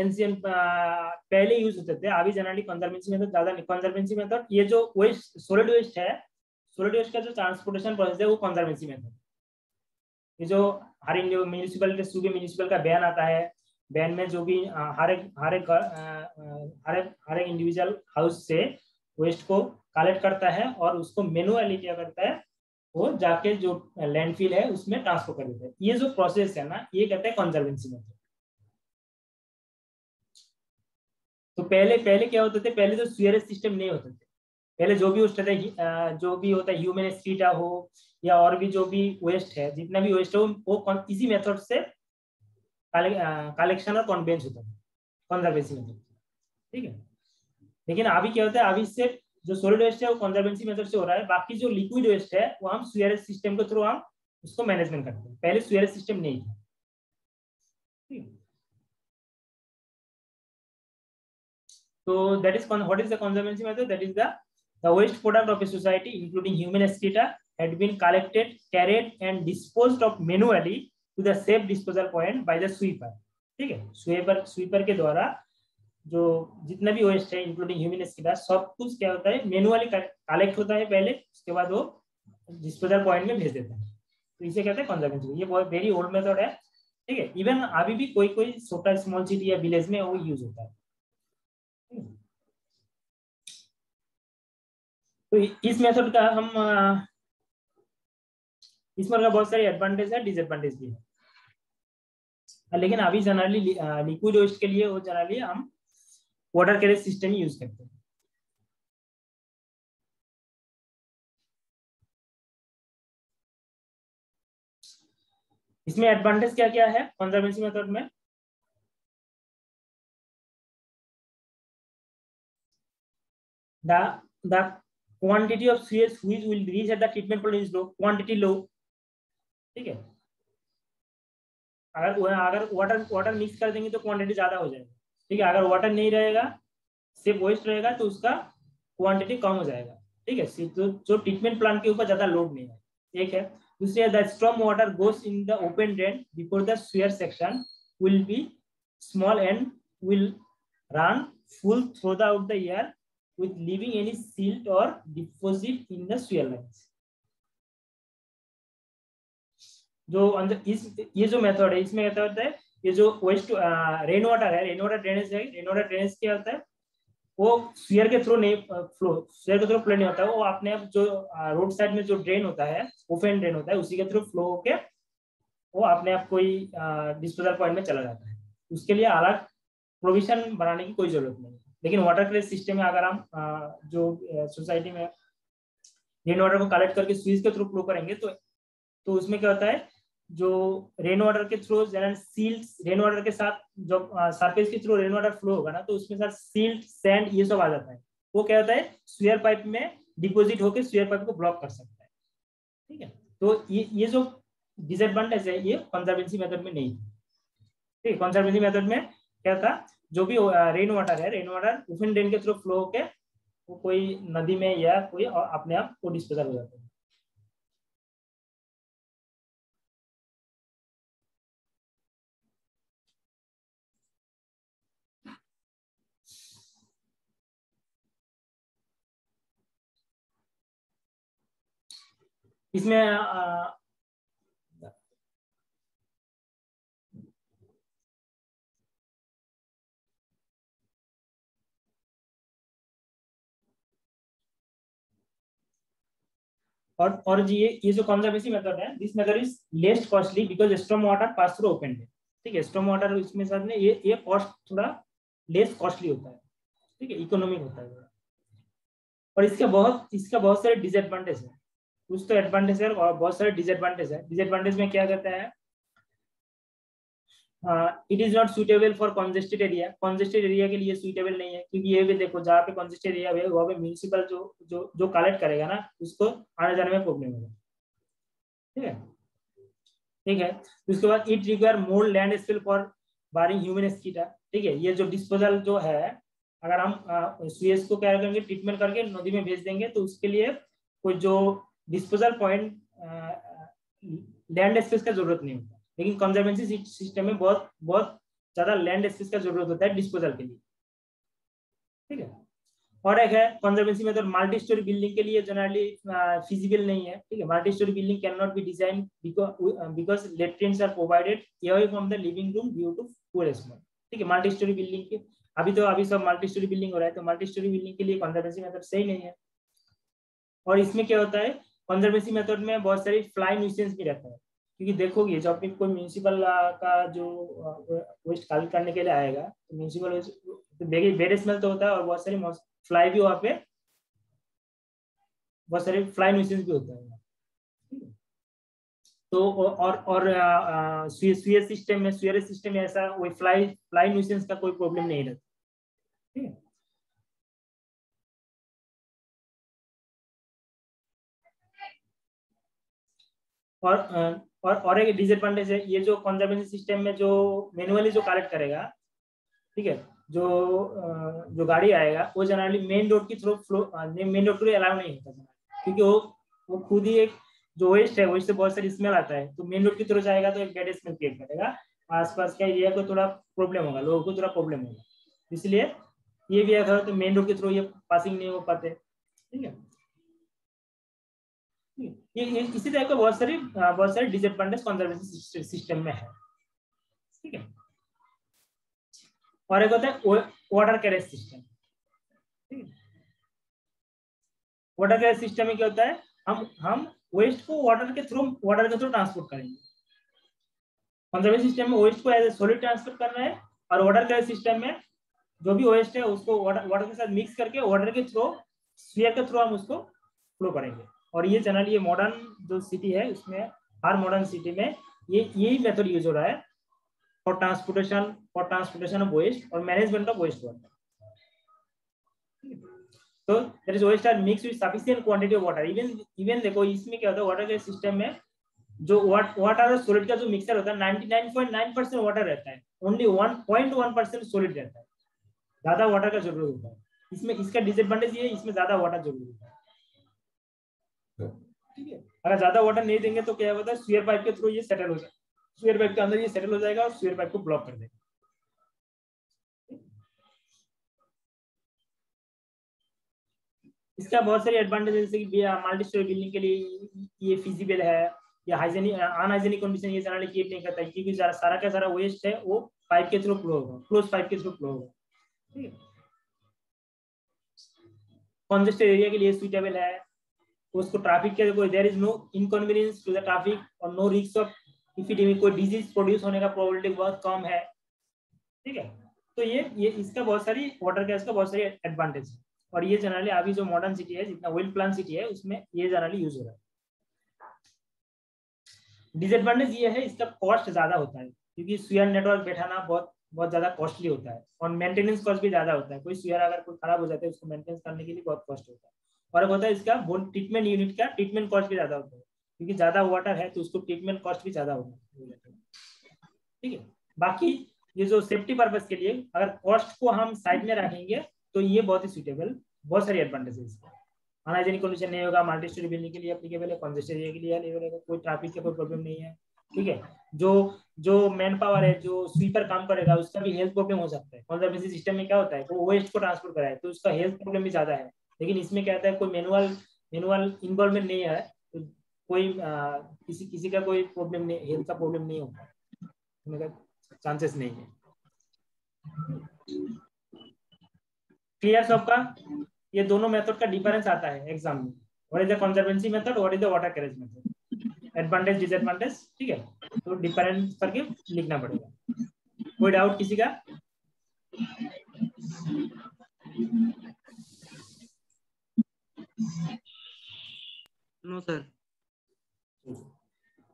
एनसीएन पहले यूज़ होते थे, अभी जनरली कंजर्वेंसी मेथड ज़्यादा नहीं। कंजर्वेंसी मेथड ये जो वेस्ट सोलिड वेस्ट है सोलिड वेस्ट का जो ट्रांसपोर्टेशन प्रोसेस है, वो कंजर्वेंसी मेथड ये जो हर म्यूनिसिपल सूबे म्यूनिसिपल का बैन आता है बैन में जो भी हर एक हर एक हर एक हर एक इंडिविजुअल हाउस से वेस्ट को कलेक्ट करता है और उसको मेनुअली क्या करता है वो जाके जो लैंडफिल है, उसमें ट्रांसफ़र कर देते हैं। ये जो प्रोसेस है ना, ये कहते हैं कंजर्वेंसी मेथड तो पहले पहले क्या होते थे? पहले तो स्वेरेज सिस्टम नहीं होते थे। पहले जो भी वेस्ट है जो भी होता है ह्यूमन स्कीटा हो, या और भी जो भी वेस्ट है, जितना भी वेस्ट है, वो इसी मेथड से कलेक्शन और कॉन्वेंस होता है कंजर्वेंसी मेथड ठीक है? लेकिन अभी क्या होता है, अभी से जो सोलिड वेस्ट है, वो कंजर्वेंसी मेथड से हो रहा है। बाकी जो लिक्विड वेस्ट है, वो हम स्वेरेज सिस्टम के थ्रू हम उसको मैनेजमेंट करते हैं। पहले स्वेरेज सिस्टम नहीं था। तो that is what is the conservancy method that is the the waste product of a society including human excreta had been collected carried and dispose of manually to the safe disposal point by the sweeper ठीक है? तो sweeper sweeper के द्वारा जो जितना भी waste है including human स्कीटा सब कुछ क्या होता है मैनुअली कलेक्ट होता है पहले, उसके बाद वो डिस्पोजल पॉइंट में भेज देता है। तो इसे कहते हैं कंजर्वेंसी ये बहुत वेरी ओल्ड मेथड है, ठीक है? इवन अभी भी कोई कोई छोटा स्मॉल सिटी या विलेज में वो यूज़ होता है। तो इस मेथड का हम इस मेथड का बहुत सारे एडवांटेज है डिसएडवांटेज भी है। लेकिन अभी जनरली लिक्विड वेस्ट के लिए, वो जनरली हम वाटर कैरेज सिस्टम यूज़ करते हैं। इसमें एडवांटेज क्या क्या है? कंजर्वेंसी मेथड में। The the quantity of sewage which will reach at the treatment plant is low ठीक है? अगर अगर वाटर वाटर मिक्स कर देंगे तो क्वांटिटी ज़्यादा हो जाएगी। ठीक है, अगर वाटर नहीं रहेगा सिर्फ़ वेस्ट रहेगा तो उसका क्वांटिटी कम हो जाएगा। ठीक है तो जो ट्रीटमेंट प्लांट के ऊपर ज़्यादा लोड नहीं है। एक है। दूसरी the storm water goes in the open drain before the sewer section will be small and will run full throughout the air with leaving any silt or deposit in the swell lines. जो अंदर इस ये जो method है, इसमें क्या होता है? ये जो वेस्ट रेन वाटर है रेन वाटर ड्रेनेज है रेन वाटर ड्रेनेज क्या होता है? वो स्फीयर के थ्रू नहीं फ्लो स्फीयर के थ्रू फ्लो नहीं होता है वो अपने आप जो रोड साइड में जो ड्रेन होता है ओपन ड्रेन होता है, उसी के थ्रू फ्लो होके वो अपने आप कोई डिस्पोजल पॉइंट में चला जाता है। उसके लिए अलग प्रोविज़न बनाने की कोई ज़रूरत नहीं लेकिन वाटर क्लेस सिस्टम में अगर हम जो सोसाइटी में रेन वाटर को कलेक्ट करके स्विच के थ्रू फ्लो करेंगे तो तो उसमें क्या होता है? जो रेन वाटर के थ्रू सील्ड रेन वाटर के साथ जो सरफेस के थ्रू रेन वाटर फ्लो होगा ना तो उसमें साथ सील्ड सैंड ये सब आ जाता है। वो क्या होता है? स्वेयर पाइप में डिपोजिट होकर स्वेयर पाइप को ब्लॉक कर सकता है। ठीक है? तो ये ये जो डिसएडवांटेज है, ये कंजर्वेंसी मेथड में नहीं। ठीक? है कंजर्वेंसी मेथड में क्या था? जो भी रेन वाटर है रेन वाटर ओपन ड्रेन के थ्रू फ्लो होके कोई नदी में या कोई अपने आप को डिस्पोजल हो जाता है। इसमें और और ये ये जो कंजर्वेशन मेथड है this method is less costly because storm water pass through open है ठीक है स्टॉर्म वाटर इसमें साथ में ये ये कॉस्ट थोड़ा लेस कॉस्टली होता है। ठीक है इकोनॉमिक होता है। और इसका बहुत इसका बहुत सारे डिसएडवांटेज है। कुछ तो एडवांटेज है और बहुत सारे डिसएडवांटेज है। डिसएडवांटेज में क्या कहता है? It is not suitable for congested area congested area के लिए सुटेबल नहीं है, क्योंकि ये भी देखो, जहाँ पे कॉन्जेस्टेड एरिया है, वहाँ पे म्यूनिसिपल जो जो जो कलेक्ट करेगा ना, उसको आने जाने में प्रॉब्लम होगा। ठीक है? ठीक है? उसके बाद it require more land skill for burying human excreta ठीक है? ये जो डिस्पोजल जो है, अगर हम सुएस को क्या करेंगे ट्रीटमेंट करके नदी में भेज देंगे तो उसके लिए कोई जो डिस्पोजल पॉइंट लैंड स्पेस का ज़रूरत नहीं होता। लेकिन कंजर्वेंसी सिस्टम में बहुत बहुत ज़्यादा लैंड स्पेस का ज़रूरत होता है डिस्पोजल के लिए। ठीक है? और एक है कंजर्वेंसी में तो मल्टी स्टोरी बिल्डिंग के लिए जनरली फिजिबल नहीं है। ठीक है? Multi storey building can not be design because latrines are provided from the living room due to poor small ठीक है? मल्टी स्टोरी बिल्डिंग के, अभी तो अभी सब मल्टी स्टोरी बिल्डिंग हो रहा है तो मल्टी स्टोरी बिल्डिंग के लिए कंजर्वेंसी मेथड सही नहीं है। और इसमें क्या होता है? कंजर्वेंसी मेथड में बहुत सारी फ्लाई न्यूसेंस भी रहता है। क्योंकि देखोगे जब भी कोई म्यूनसिपल का जो वेस्ट खाली करने के लिए आएगा तो म्यूनसिपल तो बेड स्मेल तो होता है और बहुत सारी फ्लाई भी वहाँ पे, बहुत सारे फ्लाई न्यूसेंस भी होता है। तो और और स्वीयर सिस्टम में स्वीयर सिस्टम में ऐसा वही फ्लाई फ्लाई न्यूसेंस का कोई प्रॉब्लम नहीं रहता। ठीक है? और और और एक डिसएडवांटेज है, ये जो कंजर्वेशन सिस्टम में जो मैनुअली जो कलेक्ट करेगा, ठीक है, जो जो गाड़ी आएगा, वो जनरली मेन रोड की थ्रू फ्लो मेन रोड पर अलाउ नहीं होता क्योंकि वो वो खुद ही एक जो वेस्ट है वेस्ट से बहुत सारी स्मेल आता है तो मेन रोड की थ्रू जाएगा तो एक बैड स्मेल क्रिएट करेगा, आसपास का एरिया को थोड़ा प्रॉब्लम होगा, लोगों को थोड़ा प्रॉब्लम होगा, इसलिए ये भी अगर तो मेन रोड के थ्रू ये पासिंग नहीं हो पाते, ठीक है। ये, ये इसी तरह के बहुत सारी बहुत सारे डिसएडवांटेज कंजर्वेशन सिस्टम में है। ठीक है? और एक होता है water carriage system water carriage system में क्या होता है? हम हम वेस्ट को वाटर के थ्रू वाटर के थ्रू ट्रांसपोर्ट करेंगे। कंजर्वेशन सिस्टम में वेस्ट को एज ए सॉलिड ट्रांसफ़र करना है और वाटर कैरेज सिस्टम में जो भी वेस्ट है उसको वाटर के साथ मिक्स करके वाटर के थ्रू स्फीयर के थ्रू हम उसको फ्लो करेंगे। और ये चैनल ये मॉडर्न जो सिटी है, उसमें हर मॉडर्न सिटी में ये, यही मेथड यूज़ हो रहा है। For transportation for transportation of waste और मैनेजमेंट ऑफ़ वेस्ट वाटर तो that is waste are mix with sufficient quantity of water even even देखो, इसमें क्या होता है वाटर के सिस्टम में जो वाटर और सॉलिड का जो मिक्सर होता है 99.9 परसेंट वाटर रहता है। ओनली 1.1 परसेंट सॉलिड रहता है। ज़्यादा वाटर का ज़रूरत होता है। इसमें, इसका डिसएडवांटेज ये है, इसमें ज़्यादा वाटर ज़रूरत होता है। ठीक है? अगर ज़्यादा वाटर नहीं देंगे तो क्या होता है? स्वीयर पाइप के थ्रू ये सेटल हो जाएगा स्वीयर पाइप के अंदर ये सेटल हो जाएगा और स्वीयर पाइप को ब्लॉक कर देगा। इसका बहुत सारे एडवांटेज जैसे कि मल्टी स्टोरी बिल्डिंग के लिए ये फिजिबल है, या हाइजेनिक अनहाइजेनिक कंडीशन ये जनरली कीप नहीं करता क्योंकि सारा का सारा वेस्ट है, वो पाइप के थ्रू फ्लो होगा क्लोज पाइप के थ्रू फ्लो होगा। ठीक है? कॉन्जेस्टेड एरिया के लिए सुइटेबल है? उसको ट्रैफ़िक के कोई there is no inconvenience to the traffic और नो रिस्क ऑफ़ इफिडेमिक कोई डिज़ीज़ प्रोड्यूस होने का प्रोबेबिलिटी बहुत कम है। ठीक है? तो ये ये इसका बहुत सारी वाटर गैस का बहुत सारी एडवांटेज है। और ये जनरली अभी जो मॉडर्न सिटी है, जितना वेल प्लान सिटी है, उसमें ये जनरली यूज़ हो रहा है। डिसएडवांटेज ये है, इसका कॉस्ट ज़्यादा होता है। क्योंकि सुयर नेटवर्क बैठाना बहुत बहुत ज़्यादा कॉस्टली होता है। और मेंटेनेंस कॉस्ट भी ज़्यादा होता है। कोई सुयर अगर कोई खराब हो जाता है, उसको मेंटेनेंस करने के लिए बहुत कॉस्ट होता है। और होता है इसका ट्रीटमेंट यूनिट का ट्रीटमेंट कॉस्ट भी ज़्यादा होता है। क्योंकि ज़्यादा वाटर है तो उसको ट्रीटमेंट कॉस्ट भी ज़्यादा होगा ठीक है? बाकी ये जो सेफ्टी पर्पज के लिए अगर कॉस्ट को हम साइड में रखेंगे तो ये बहुत ही सुटेबल बहुत सारी एडवांटेज है। अनहाइजेनिक कंडीशन नहीं होगा मल्टी स्टोरी बिल्डिंग के लिए एप्लीकेबल है एरिया के लिए एप्लीकेबल है, कोई ट्रैफ़िक का कोई प्रॉब्लम नहीं है। ठीक है? जो जो मैन पावर है, जो स्वीपर काम करेगा, उसका भी हेल्थ प्रॉब्लम हो सकता है। कंजर्वेंसी सिस्टम में क्या होता है, वो वेस्ट को ट्रांसफ़र कराए तो उसका हेल्थ प्रॉब्लम भी ज़्यादा है। लेकिन इसमें क्या है कोई मैनुअल मैनुअल इन्वॉल्वमेंट नहीं है तो कोई आ, किसी किसी का कोई प्रॉब्लम नहीं हेल्थ का प्रॉब्लम नहीं होता। चांसेस नहीं है। क्लियर सबका? ये दोनों मेथड का डिफरेंस आता है एग्ज़ाम में। What is the conservancy method what is the water carriage method advantage disadvantage ठीक है? तो डिफरेंस करके लिखना पड़ेगा। कोई डाउट किसी का? नो सर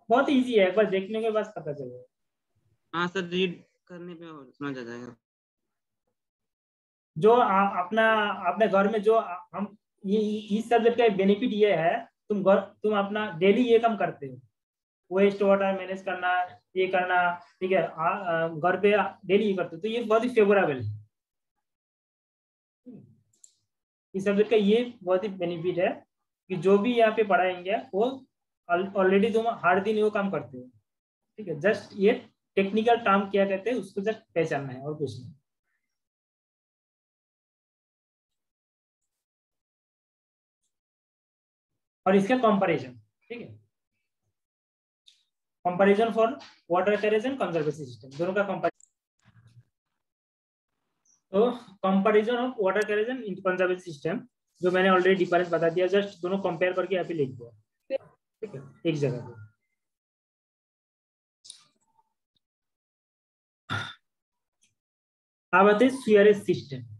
बहुत इजी है एक बार देखने के बाद पता चलेगा। हाँ सर रीड करने पे और समझ आ जाएगा जो आ, अपना अपने घर में जो हम ये इस सब्जेक्ट का बेनिफिट ये है तुम घर तुम अपना डेली ये काम करते हो। वेस्ट वाटर मैनेज करना ये करना ठीक है घर पे डेली ये करते हो तो ये बहुत ही फेवरेबल है। इस सब्जेक्ट का ये बहुत ही बेनिफिट है कि जो भी यहाँ पे पढ़ाएँगे, वो ऑलरेडी तुम हर दिन वो काम करते हो। ठीक है? जस्ट ये टेक्निकल टर्म क्या कहते हैं, उसको जस्ट पहचानना है और कुछ नहीं। और इसका कंपैरिजन ठीक है? Comparison for water carriage conservation system दोनों का कंपैरिजन तो comparison of water carriage and conservation system जो मैंने ऑलरेडी डिफरेंस बता दिया जस्ट दोनों कंपेयर करके यहाँ पे लिख दिया ठीक है? एक जगह पे। अब आते हैं सिस्टम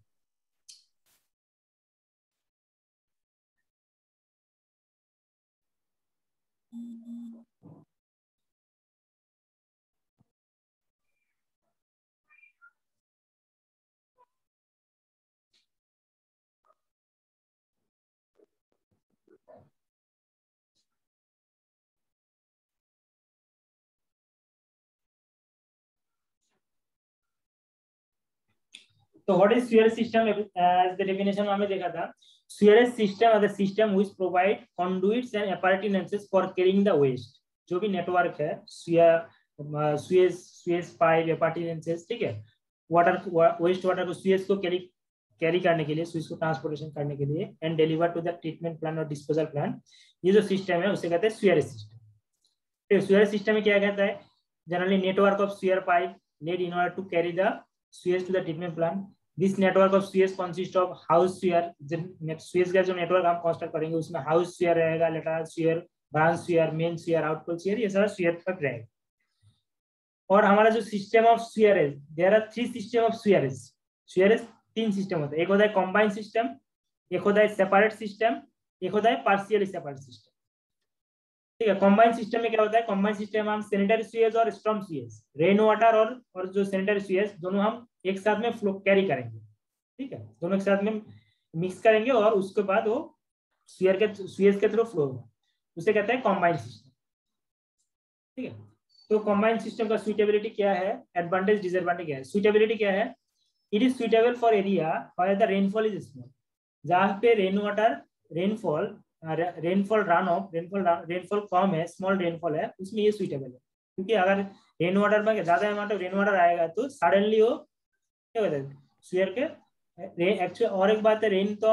तो what is sewer system as the definition हमें देखा था sewer system are the system which provide conduits and appurtenances for carrying the waste जो भी नेटवर्क है स्वेज स्वेज पाइप appurtenances, ठीक है? वाटर वेस्ट वाटर को स्वेज को कैरी कैरी करने के लिए स्विच को ट्रांसपोर्टेशन करने के लिए and deliver to the treatment plant और डिस्पोजल प्लान ये जो सिस्टम है, उसे कहते हैं स्वेयर सिस्टम स्वेयर सिस्टम में क्या कहता है? Generally network of swear pipe laid in order to carry the Suez to the treatment plan this network of स्वीएस consist of house severe स्वीएस का जो नेटवर्क हम कंस्ट्रक्ट करेंगे, उसमें हाउस स्वीयर रहेगा lateral sewer branch sewer main sewer output sewer ये सारा sewer तक रहेगा। और हमारा जो सिस्टम ऑफ़ स्वीयर है there are three system of sewer sewer तीन सिस्टम होता है। एक होता है कॉम्बाइंड सिस्टम एक होता है सेपरेट सिस्टम एक होता है पार्शियल सेपरेट सिस्टम ठीक है कॉम्बाइंड सिस्टम में क्या होता है? कॉम्बाइंड सिस्टम हम सैनिटरी स्वीएज और स्ट्रॉम स्वीएज रेन वाटर और और जो सैनिटरी स्वीएज दोनों हम एक साथ में फ्लो कैरी करेंगे। ठीक है, दोनों एक साथ में मिक्स करेंगे और उसके बाद वो स्वीयर के स्वीएज के थ्रू फ्लो होगा। उसे कहते हैं कॉम्बाइंड सिस्टम ठीक है तो कॉम्बाइंड सिस्टम का सुइटेबिलिटी क्या है? एडवांटेज डिसएडवांटेज क्या है? सुइटेबिलिटी क्या है? It is suitable for area the rainfall is small जहाँ पे rain water rainfall rainfall run off rainfall rainfall कम है स्मॉल रेनफॉल है, उसमें ये सुइटेबल है। क्योंकि अगर रेन वाटर में ज़्यादा अमाउंट ऑफ़ रेन वाटर आएगा तो सडनली वो क्या कहते हैं स्वेयर के एक्चुअली और एक बात है रेन तो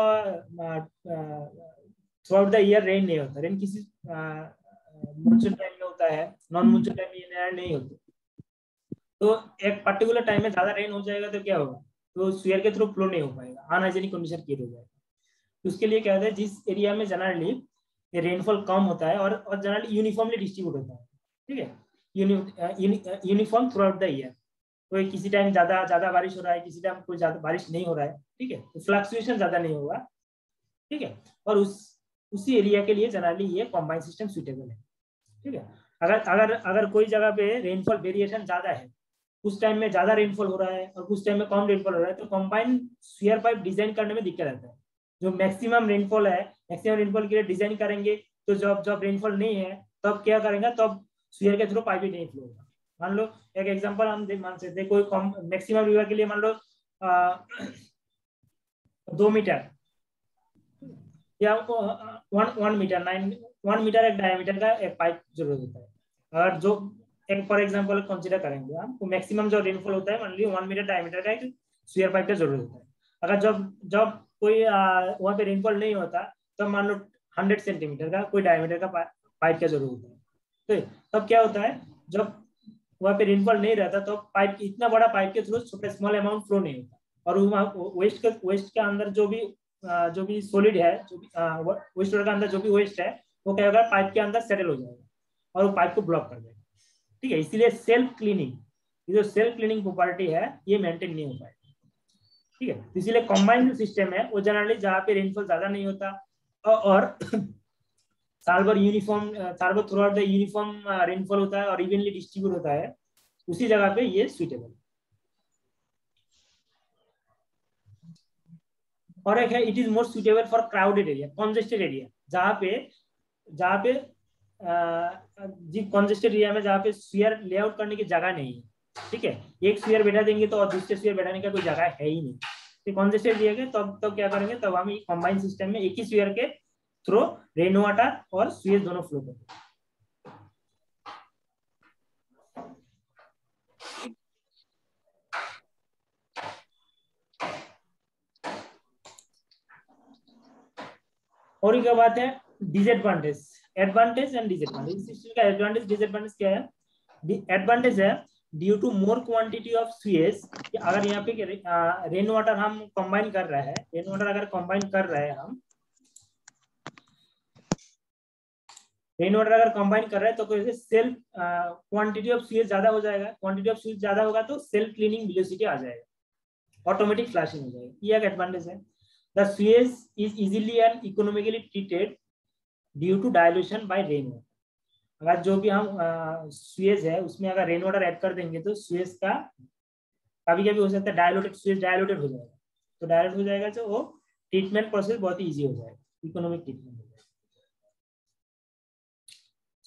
throughout the year rain नहीं होता। रेन किसी मानसून टाइम में होता है नॉन मानसून टाइम में नहीं होता। तो एक पर्टिकुलर टाइम में ज़्यादा रेन हो जाएगा तो क्या होगा? तो स्वेयर के थ्रू फ्लो नहीं हो पाएगा। अनहाइजेनिक कंडीशन क्रिएट हो जाएगा। उसके लिए क्या होता है, जिस एरिया में जनरली रेनफॉल कम होता है और और जनरली यूनिफॉर्मली डिस्ट्रीब्यूट होता है, ठीक है? Uniform throughout the year कोई किसी टाइम ज़्यादा ज़्यादा बारिश हो रहा है, किसी टाइम कोई ज़्यादा बारिश नहीं हो रहा है, ठीक है? तो फ्लक्चुएशन ज़्यादा नहीं होगा, ठीक है? और उस, उसी एरिया के लिए जनरली ये कॉम्बाइन सिस्टम सुटेबल है, ठीक है? अगर अगर अगर कोई जगह पे रेनफॉल वेरिएशन ज़्यादा है, उस टाइम में ज़्यादा रेनफॉल हो रहा है और कुछ टाइम में कम रेनफॉल हो रहा है तो कॉम्बाइन स्वीयर पाइप डिज़ाइन करने में दिक्कत आता है। जो मैक्सिमम रेनफॉल है मैक्सिमम रेनफॉल के लिए डिज़ाइन करेंगे तो जब जब रेनफॉल नहीं है, तब क्या करेंगे? तब स्वीयर के थ्रू पाइप नहीं फ्लो होगा। मान लो, एक एग्जांपल हम मान सकते कोई मैक्सिमम रिवर के लिए मान लो दो मीटर या one one metre nine one metre एक डायमीटर का एक पाइप ज़रूरत होता है। और जो, एक फॉर एग्जांपल कंसीडर करेंगे हम तो मैक्सिमम जो रेनफॉल होता है मान लीजिए वन मीटर डायमीटर का एक स्वीयर पाइप का ज़रूरत होता है। अगर जब जब कोई वहाँ पे रेनफॉल नहीं होता तब मान लो हंड्रेड सेंटीमीटर का कोई डायमीटर का पाइप का ज़रूरत होता है। तो तब क्या होता है, जब वहाँ पे रेनफॉल नहीं रहता तो पाइप इतना बड़ा पाइप के थ्रू छोटे स्मॉल अमाउंट फ्लो नहीं होता। और वेस्ट के वेस्ट के अंदर जो भी जो भी सॉलिड है, जो भी वेस्ट के अंदर जो भी वेस्ट है, वो क्या होगा पाइप के अंदर सेटल हो जाएगा और वो पाइप को ब्लॉक कर देगा। ठीक है, इसीलिए सेल्फ क्लीनिंग जो सेल्फ क्लीनिंग प्रॉपर्टी है, ये मेंटेन नहीं हो पाएगा। ठीक है? तो इसीलिए कॉम्बाइंड सिस्टम है, वो जनरली जहाँ पे रेनफॉल ज़्यादा नहीं होता और साल भर यूनिफॉर्म साल भर throughout the uniform rainfall होता है और इवनली डिस्ट्रीब्यूट होता है, उसी जगह पे ये सुइटेबल और एक है it is more suitable for crowded area congested area जहाँ पे जहाँ पे जी कॉन्जेस्टेड एरिया में जहाँ पे स्वीयर लेआउट करने की जगह नहीं है। ठीक है? एक स्वीयर बैठा देंगे तो और दूसरे स्वीयर बैठाने का कोई जगह है ही नहीं। तो कॉन्जेस्टेड एरिया के तब तो तो क्या करेंगे? तब तो हम कॉम्बाइन सिस्टम में एक ही स्वीयर के थ्रू रेन वाटर और स्वीयर दोनों फ्लो करेंगे। और क्या बात है? Disadvantage advantage and disadvantage system का एडवांटेज डिसएडवांटेज क्या है? एडवांटेज है due to more quantity of sewage अगर यहाँ पे रेन वाटर हम कंबाइन कर रहे हैं रेन वाटर अगर कंबाइन कर रहे हैं हम रेन वाटर अगर कंबाइन कर रहे हैं तो सेल्फ क्वांटिटी ऑफ़ स्वीएस ज़्यादा हो जाएगा। क्वांटिटी ऑफ़ स्वीएस ज़्यादा होगा तो सेल्फ क्लीनिंग वेलोसिटी आ जाएगा। ऑटोमेटिक फ्लैशिंग हो जाएगा। ये एक एडवांटेज है। The sewage is easily and economically treated due to dilution by rain water अगर जो भी हम स्वेज है, उसमें अगर रेन वाटर ऐड कर देंगे तो स्वेज का कभी कभी हो सकता है डायलोटेड स्वेज डायलोटेड हो जाएगा। तो डायलोट हो जाएगा तो वो ट्रीटमेंट प्रोसेस बहुत ईजी हो जाएगा इकोनॉमिक ट्रीटमेंट हो जाएगा।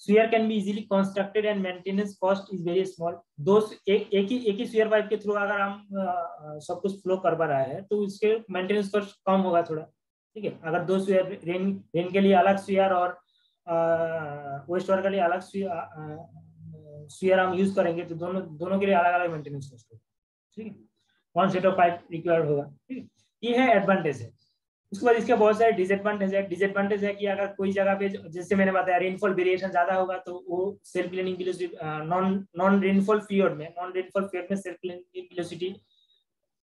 Sewer can be easily constructed and maintenance cost is very small though, एक एक ही एक ही स्वीयर पाइप के थ्रू अगर हम सब कुछ फ्लो करवा रहा है तो इसके मेंटेनेंस कॉस्ट कम होगा थोड़ा, ठीक है? अगर दो स्वीयर रेन रेन के लिए अलग स्वीयर और वेस्ट वाटर के लिए अलग स्वीयर हम यूज़ करेंगे तो दोनों दोनों के लिए अलग अलग मेंटेनेंस होगा, ठीक है? One set of pipe required होगा, ठीक है? ये है एडवांटेज है। उसके बाद इसके बहुत सारे डिसएडवांटेज है। डिसएडवांटेज है कि अगर कोई जगह पे, जैसे मैंने बताया रेनफॉल वेरिएशन ज़्यादा होगा तो वो self cleaning non non rainfall period में नॉन रेनफॉल पीरियड में सेल्फ क्लीनिंग वेलोसिटी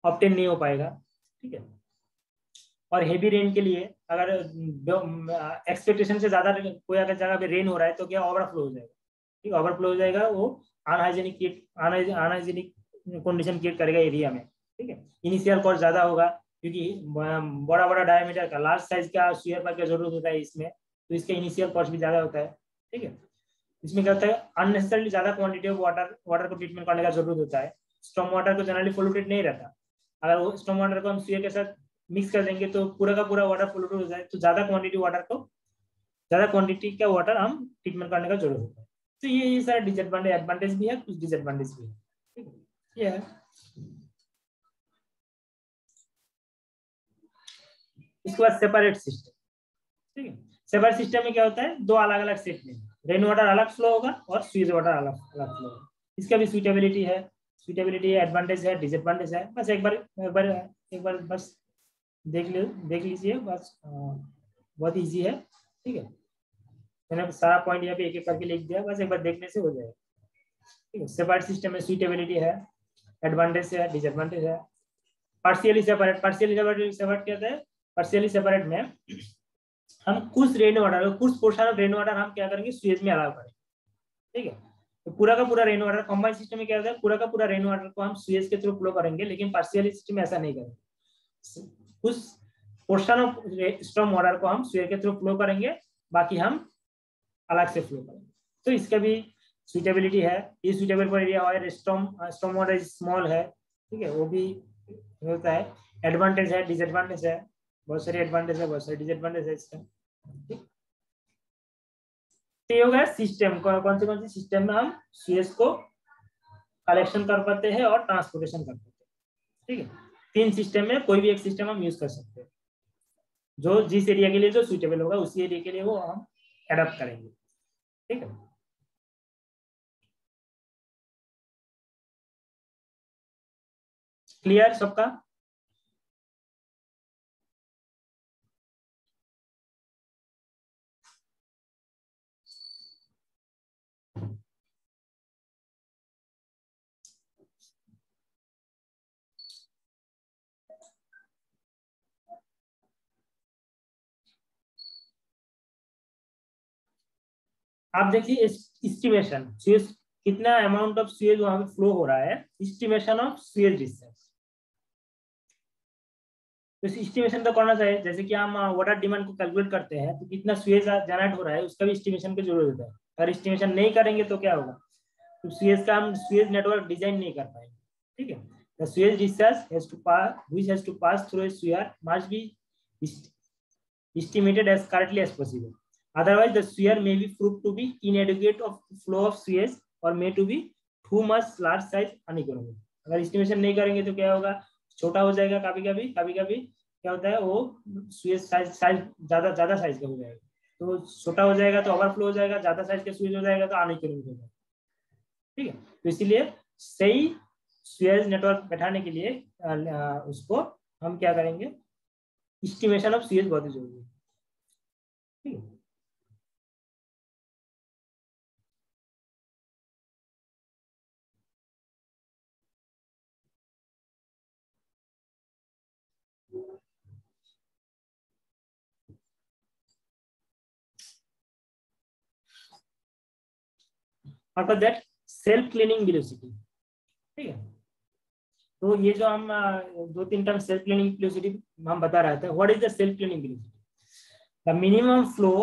ऑप्टेन नहीं हो पाएगा, ठीक है? और हेवी रेन के लिए अगर एक्सपेक्टेशन से ज़्यादा कोई अगर जगह पे रेन हो रहा है तो क्या ओवरफ्लो हो जाएगा? ठीक ओवरफ्लो हो जाएगा, वो अनहाइजेनिक अनहाइजेनिक कंडीशन क्रिएट करेगा एरिया में। ठीक है? इनिशियल कॉस्ट ज़्यादा होगा, क्योंकि बड़ा बड़ा डायमीटर का लार्ज साइज़ का शेयर का ज़रूरत होता है इसमें तो इसका इनिशियल कॉस्ट भी ज़्यादा होता है। ठीक है? इसमें क्या होता है अननेसेसरली ज़्यादा क्वांटिटी ऑफ़ वाटर वाटर को ट्रीटमेंट करने का ज़रूरत होता है। स्टॉम वाटर को जनरली पोल्यूटेड नहीं रहता। अगर वो स्टॉम वाटर को हम सुयर के साथ मिक्स कर देंगे तो पूरा का पूरा वाटर पोल्यूटेड हो जाए। तो ज़्यादा क्वांटिटी वाटर को ज़्यादा क्वांटिटी का वाटर हम ट्रीटमेंट करने का ज़रूरत होता है। तो ये ये सारा डिसएडवांटेज एडवांटेज भी है कुछ डिसएडवांटेज भी है। ये है? इसके बाद सेपरेट सिस्टम ठीक है? सेपरेट सिस्टम में क्या होता है? दो अलग अलग सेट में। रेन वाटर अलग फ्लो होगा और स्वीज वाटर अलग अलग फ्लो होगा। इसका भी सुटेबिलिटी है। सुटेबिलिटी एडवांटेज है डिसएडवांटेज है। बस एक बार एक बार एक बार बस। देख ली, देख लीजिए, बस बहुत इजी है, ठीक है? मैंने सारा पॉइंट यहाँ पे एक एक करके लिख दिया, बस एक बार देखने से हो जाएगा। ठीक है सेपरेट सिस्टम में सुइटेबिलिटी है एडवांटेज है डिसएडवांटेज है। Partially separate partially separate separate कहते हैं? पार्शियली सेपरेट में हम कुछ रेन वाटर कुछ पोर्शन ऑफ़ रेन वाटर हम क्या करेंगे? स्वेज में अलाउ करेंगे। ठीक है? तो पूरा का पूरा रेन वाटर कंबाइंड सिस्टम में क्या होता है? पूरा का पूरा रेन वाटर को हम स्वेज के थ्रू फ्लो करेंगे, लेकिन पार्शियल सिस्टम में ऐसा नहीं करेंगे। उस पोर्शन ऑफ़ स्टॉम वाटर को हम सुएज के थ्रू फ्लो करेंगे, बाकी हम अलग से फ्लो करेंगे। तो इसका भी सुटेबिलिटी है। ये सुटेबल फॉर एरिया और स्टॉम स्टॉम वाटर स्मॉल है। ठीक है, वो भी होता है। एडवांटेज है डिसएडवांटेज है। बहुत सारे एडवांटेज है, बहुत सारे डिसएडवांटेज है इसका। तो हो गया सिस्टम कौन से कौन से सिस्टम में हम सीएस को कलेक्शन कर पाते हैं और ट्रांसपोर्टेशन कर पाते हैं। ठीक है। तीन सिस्टम में कोई भी एक सिस्टम हम यूज़ कर सकते हैं। जो जिस एरिया के लिए जो सुटेबल होगा, उसी एरिया के लिए वो हम एडप्ट करेंगे। ठीक है? क्लियर सबका? आप देखिए एस्टिमेशन स्वेज कितना अमाउंट ऑफ़ स्वेज वहाँ पे फ्लो हो रहा है? एस्टिमेशन ऑफ़ स्वेज डिस्टेंस तो एस्टिमेशन तो करना चाहिए। जैसे कि हम वाटर डिमांड को कैलकुलेट करते हैं तो कितना स्वेज जनरेट हो रहा है, उसका भी एस्टिमेशन की ज़रूरत है। अगर एस्टिमेशन नहीं करेंगे तो क्या होगा? तो स्वेज का हम स्वेज नेटवर्क डिज़ाइन नहीं कर पाएँगे। ठीक है? The sewage discharge has to pass which has to pass through a sewer must be estimated as correctly as possible Otherwise, the sphere may be proved to be inadequate of flow of spheres or may to be too much large size uneconomic. अगर estimation नहीं करेंगे तो क्या होगा? छोटा हो जाएगा कभी कभी कभी कभी क्या होता है? वो स्वेज साइज़ साइज़ ज़्यादा ज़्यादा साइज़ का हो जाएगा। तो छोटा हो जाएगा तो ओवरफ्लो हो जाएगा ज़्यादा साइज़ का स्वेज हो जाएगा तो अनइकोनॉमिक हो जाएगा। ठीक है? तो इसीलिए सही स्वेज नेटवर्क बैठाने के लिए उसको हम क्या करेंगे? एस्टिमेशन ऑफ़ स्वेज बहुत ज़रूरी है। ठीक है? After that self cleaning velocity ठीक है? तो ये जो हम दो तीन टर्म सेल्फ क्लीनिंग वेलोसिटी हम बता रहे थे what is the self cleaning velocity the minimum flow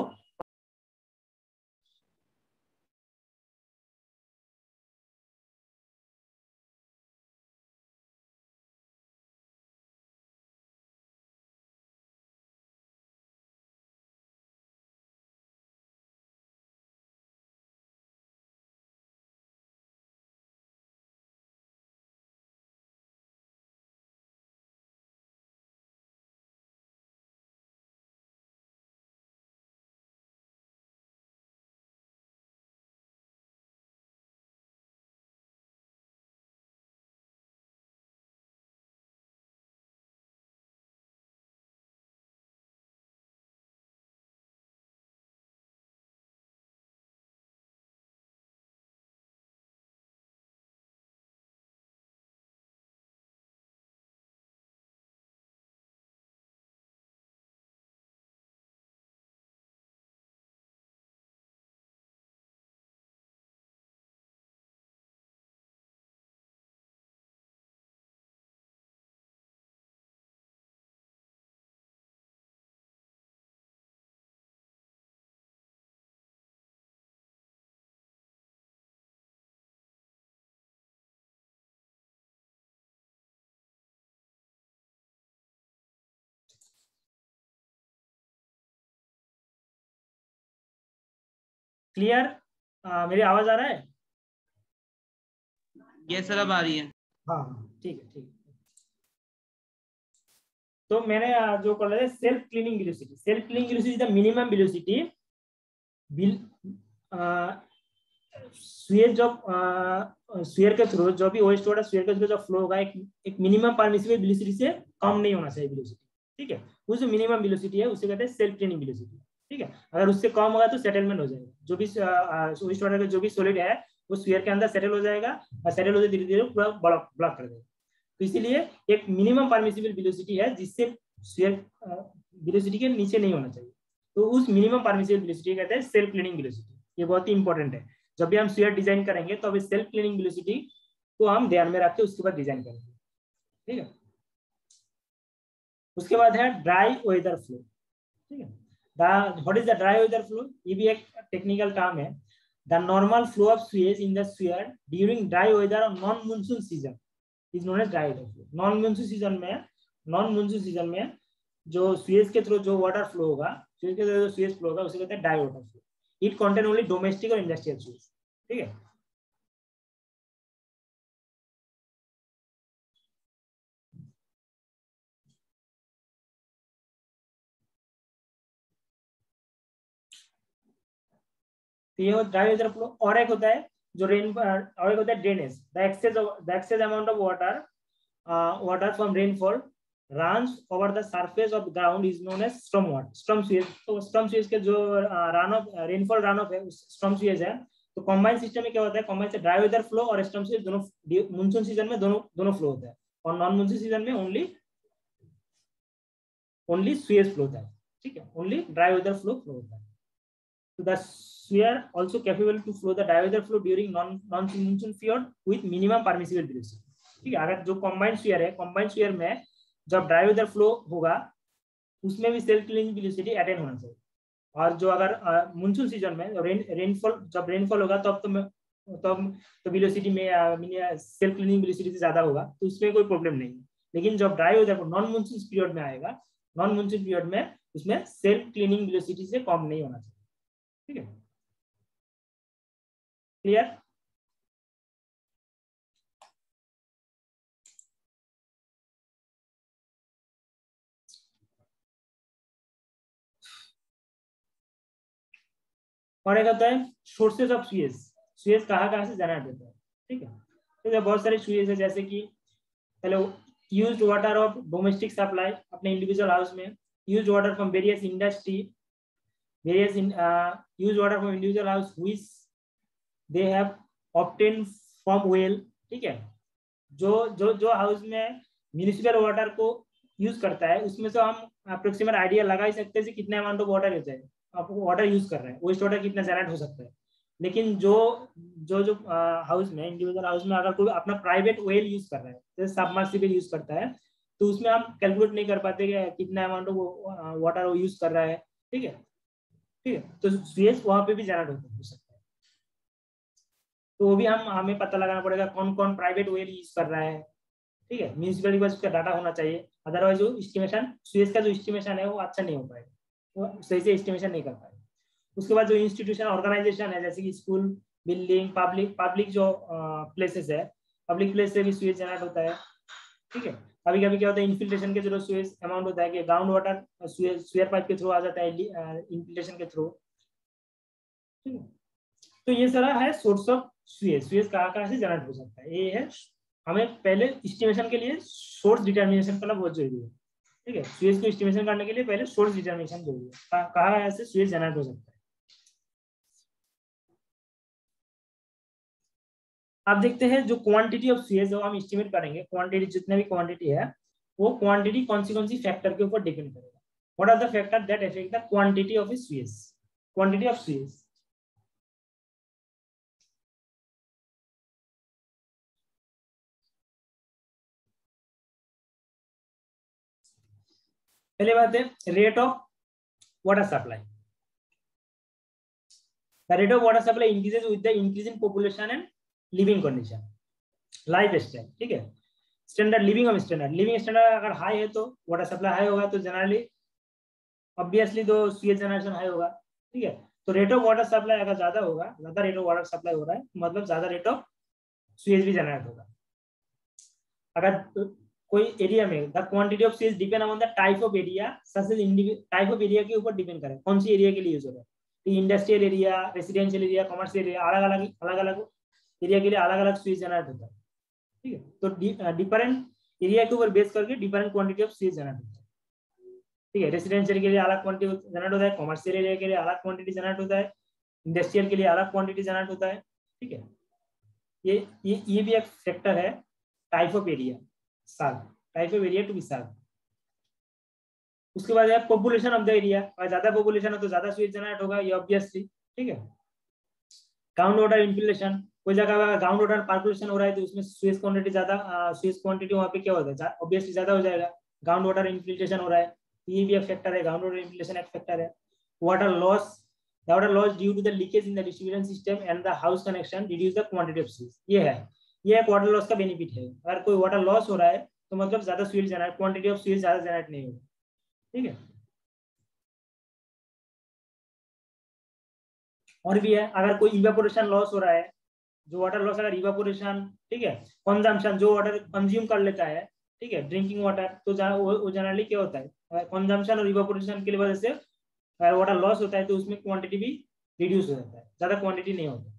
clear मेरी आवाज़ आ रहा है? ये सर अब आ रही है। हाँ, ठीक है ठीक है। तो मैंने जो कर रहा है self cleaning velocity self cleaning velocity the minimum velocity will sewer जब स्वेयर के थ्रू जो भी वेस्ट वाटर स्वेयर के थ्रू जो फ्लो होगा एक एक मिनिमम परमिसिबल वेलोसिटी से कम नहीं होना चाहिए वेलोसिटी ठीक है? वो जो मिनिमम वेलोसिटी है उसे कहते हैं सेल्फ क्लीनिंग वेलोसिटी ठीक है? अगर उससे कम होगा तो सेटलमेंट हो जाएगा। जो भी वेस्ट वाटर का जो भी सोलिड है, वो स्वेयर के अंदर सेटल हो जाएगा और सेटल होते धीरे धीरे पूरा ब्लॉक ब्लॉक कर देगा। तो इसीलिए एक मिनिमम परमिसिबल वेलोसिटी है, जिससे स्वेयर वेलोसिटी के नीचे नहीं होना चाहिए। तो उस मिनिमम परमिसिबल वेलोसिटी कहते हैं सेल्फ क्लीनिंग वेलोसिटी ये बहुत ही इंपॉर्टेंट है। जब भी हम स्वीयर डिज़ाइन करेंगे तो अभी सेल्फ क्लीनिंग वेलोसिटी को हम ध्यान में रख के उसके बाद डिज़ाइन करेंगे। ठीक है? उसके बाद है ड्राई वेदर फ्लो ठीक है? What is the dry weather flow ये भी एक टेक्निकल टर्म है। The normal flow of sewage in the sewer during dry weather और non monsoon season is known as dry weather flow non monsoon season में non monsoon season में जो स्वीज के through जो वाटर फ्लो होगा स्वीज के through जो स्वीज फ्लो होगा, उसे कहते हैं dry water flow it contain only domestic और इंडस्ट्रियल स्वीज ठीक है? ये ड्राई वेदर फ्लो और एक होता है जो रेन और एक होता है drainage the excess the amount of water water from rainfall runs the surface of the ground is known as storm water storm तो storm sewage के जो run off rainfall run off है storm sewage है तो combine system में क्या होता है? कॉम्बाइन से ड्राई वेदर फ्लो और स्टॉर्म सीज़न दोनों मानसून सीज़न में दोनों दोनों फ्लो होता है। और नॉन मानसून सीज़न में ओनली ओनली स्वेज फ्लो होता है। ठीक है? Only dry weather flow flow होता है। तो the sewer also capable to flow the dry weather flow during non non monsoon period with minimum permissible ठीक है? अगर जो कॉम्बाइंड स्वेयर है कॉम्बाइंड स्वेयर में जब ड्राई वेदर फ्लो होगा, उसमें भी सेल्फ क्लीनिंग वेलोसिटी अटेन होना चाहिए। और जो अगर मानसून सीज़न में रेन रेनफॉल जब रेनफॉल होगा, तब तो तब तो वेलोसिटी में सेल्फ क्लीनिंग वेलोसिटी से ज़्यादा होगा तो उसमें कोई प्रॉब्लम नहीं है। लेकिन जब dry weather non monsoon period में आएगा नॉन मानसून पीरियड में उसमें सेल्फ क्लीनिंग वेलोसिटी से कम नहीं होना चाहिए। ठीक है। क्लियर और एक होता है। सोर्सेज ऑफ़ सुएज सुएज कहाँ कहाँ से जाना होता है? ठीक है। तो बहुत सारे सुएज है, जैसे कि hello use water of domestic supply अपने इंडिविजुअल हाउस में। Use water from various industry various use water from individual house whose they have obtain from well ठीक है? जो जो जो हाउस में म्यूनिसिपल वाटर को यूज़ करता है, उसमें से हम अप्रोक्सीमेट आइडिया लगा ही सकते हैं कितने अमाउंट ऑफ़ वाटर होता है। आप वाटर यूज़ कर रहे हैं वेस्ट वाटर कितना जनरेट हो सकता है। लेकिन जो जो जो हाउस में इंडिविजुअल हाउस में अगर कोई अपना प्राइवेट वेल यूज़ कर रहा है, जैसे सबमर्सिबल यूज़ करता है तो उसमें हम कैलकुलेट नहीं कर पाते कि कितना अमाउंट ऑफ़ वाटर वो यूज़ कर रहा है, ठीक है? ठीक है? तो वहाँ पे भी जनरेट हो सकता है। तो वो भी हम, हमें पता लगाना पड़ेगा कौन कौन प्राइवेट वेल यूज़ कर रहा है। ठीक है? म्यूनसिपलिटी के पास उसका डाटा होना चाहिए। अदरवाइज़ जो एस्टिमेशन स्वेज का जो एस्टिमेशन है वो अच्छा नहीं हो पाएगा। वो सही से एस्टिमेशन नहीं कर पाएगा। उसके बाद जो इंस्टीट्यूशन ऑर्गेनाइजेशन है, जैसे कि स्कूल बिल्डिंग पब्लिक पब्लिक जो प्लेसेस है पब्लिक प्लेस से भी स्वेज जनरेट होता है। ठीक है? कभी कभी क्या होता है इन्फिल्ट्रेशन के थ्रू स्वेज अमाउंट होता है कि ग्राउंड वाटर स्वेयर पाइप के थ्रू आ जाता है इन्फिल्ट्रेशन के थ्रू तो ये सारा है सोर्स ऑफ़ स्वेज स्वेज कहाँ कहाँ से जनरेट हो सकता है? ये है, हमें पहले एस्टिमेशन के लिए सोर्स डिटर्मिनेशन करना बहुत ज़रूरी है। ठीक है? स्वेज को एस्टिमेशन करने के लिए पहले सोर्स डिटर्मिनेशन ज़रूरी है। कहाँ ऐसे स्वेज जनरेट हो सकता है? अब देखते हैं जो क्वांटिटी ऑफ़ स्वेज हम एस्टिमेट करेंगे क्वांटिटी जितने भी क्वांटिटी है, वो क्वांटिटी कौन सी कौन सी फैक्टर के ऊपर डिपेंड करेगा? What are the factor that affect the quantity of sewage quantity of sewage पहले बात है rate of water supply the rate of water supply increases with the in population and living condition life style ठीक है? Standard living of standard living standard अगर high है तो water supply high होगा तो जनरली ऑब्वियसली तो sewage generation high होगा, ठीक है? तो रेट ऑफ़ वाटर सप्लाई अगर ज़्यादा होगा, ज़्यादा रेट ऑफ़ वाटर सप्लाई हो रहा है मतलब ज़्यादा रेट ऑफ़ सीएच भी जनरेट होगा। अगर कोई एरिया में the quantity of sewage depend on the type of area type of area के ऊपर डिपेंड करे। कौन सी एरिया के लिए यूज़ हो रहा है? Industrial area residential area commercial area अलग अलग अलग अलग एरिया के लिए अलग अलग स्वीज जनरेट होता है। ठीक है? तो डिफरेंट एरिया के ऊपर बेस करके different quantity of sewage generate होता है। ठीक है? रेसिडेंशियल के लिए अलग क्वांटिटी जनरेट होता है कमर्शियल एरिया के लिए अलग क्वांटिटी जनरेट होता है इंडस्ट्रियल के लिए अलग क्वांटिटी जनरेट होता है। ठीक है? ये ये ये भी एक फैक्टर है टाइप ऑफ़ एरिया साल। Type of area to be साल। उसके बाद है पॉपुलेशन ऑफ़ द एरिया अगर ज़्यादा पॉपुलेशन हो तो ज़्यादा स्वीट जनरेट होगा, ये ऑब्वियसली ठीक है? ग्राउंड वाटर इन्फिलेशन कोई जगह ग्राउंड वाटर पार्कुलेशन हो रहा है तो उसमें स्वीज क्वांटिटी ज़्यादा स्वीज क्वांटिटी वहाँ पे क्या होता है? ऑब्वियसली ज़्यादा हो जाएगा। ग्राउंड वाटर इन्फिल्ट्रेशन हो रहा है। ये भी एक फैक्टर है। ग्राउंड वाटर इन्फिल्ट्रेशन एक फैक्टर है। Water loss, the water loss due to the leakage in the distribution system and the house connection reduce the quantity of ये है। ये एक वाटर लॉस का बेनिफिट है। अगर कोई वाटर लॉस हो रहा है तो मतलब ज़्यादा sewage generate quantity of sewage ज़्यादा जनरेट नहीं होगा। ठीक है? और भी है। अगर कोई इवेपोरेशन लॉस हो रहा है जो वाटर लॉस अगर इवेपोरेशन ठीक है कंजम्पशन जो वाटर कंज्यूम कर लेता है, ठीक है ड्रिंकिंग वाटर तो वो जनरली क्या होता है? कंजम्पशन और इवेपोरेशन की वजह से अगर वाटर लॉस होता है तो उसमें क्वांटिटी भी रिड्यूस हो जाता है। ज़्यादा क्वांटिटी नहीं होता।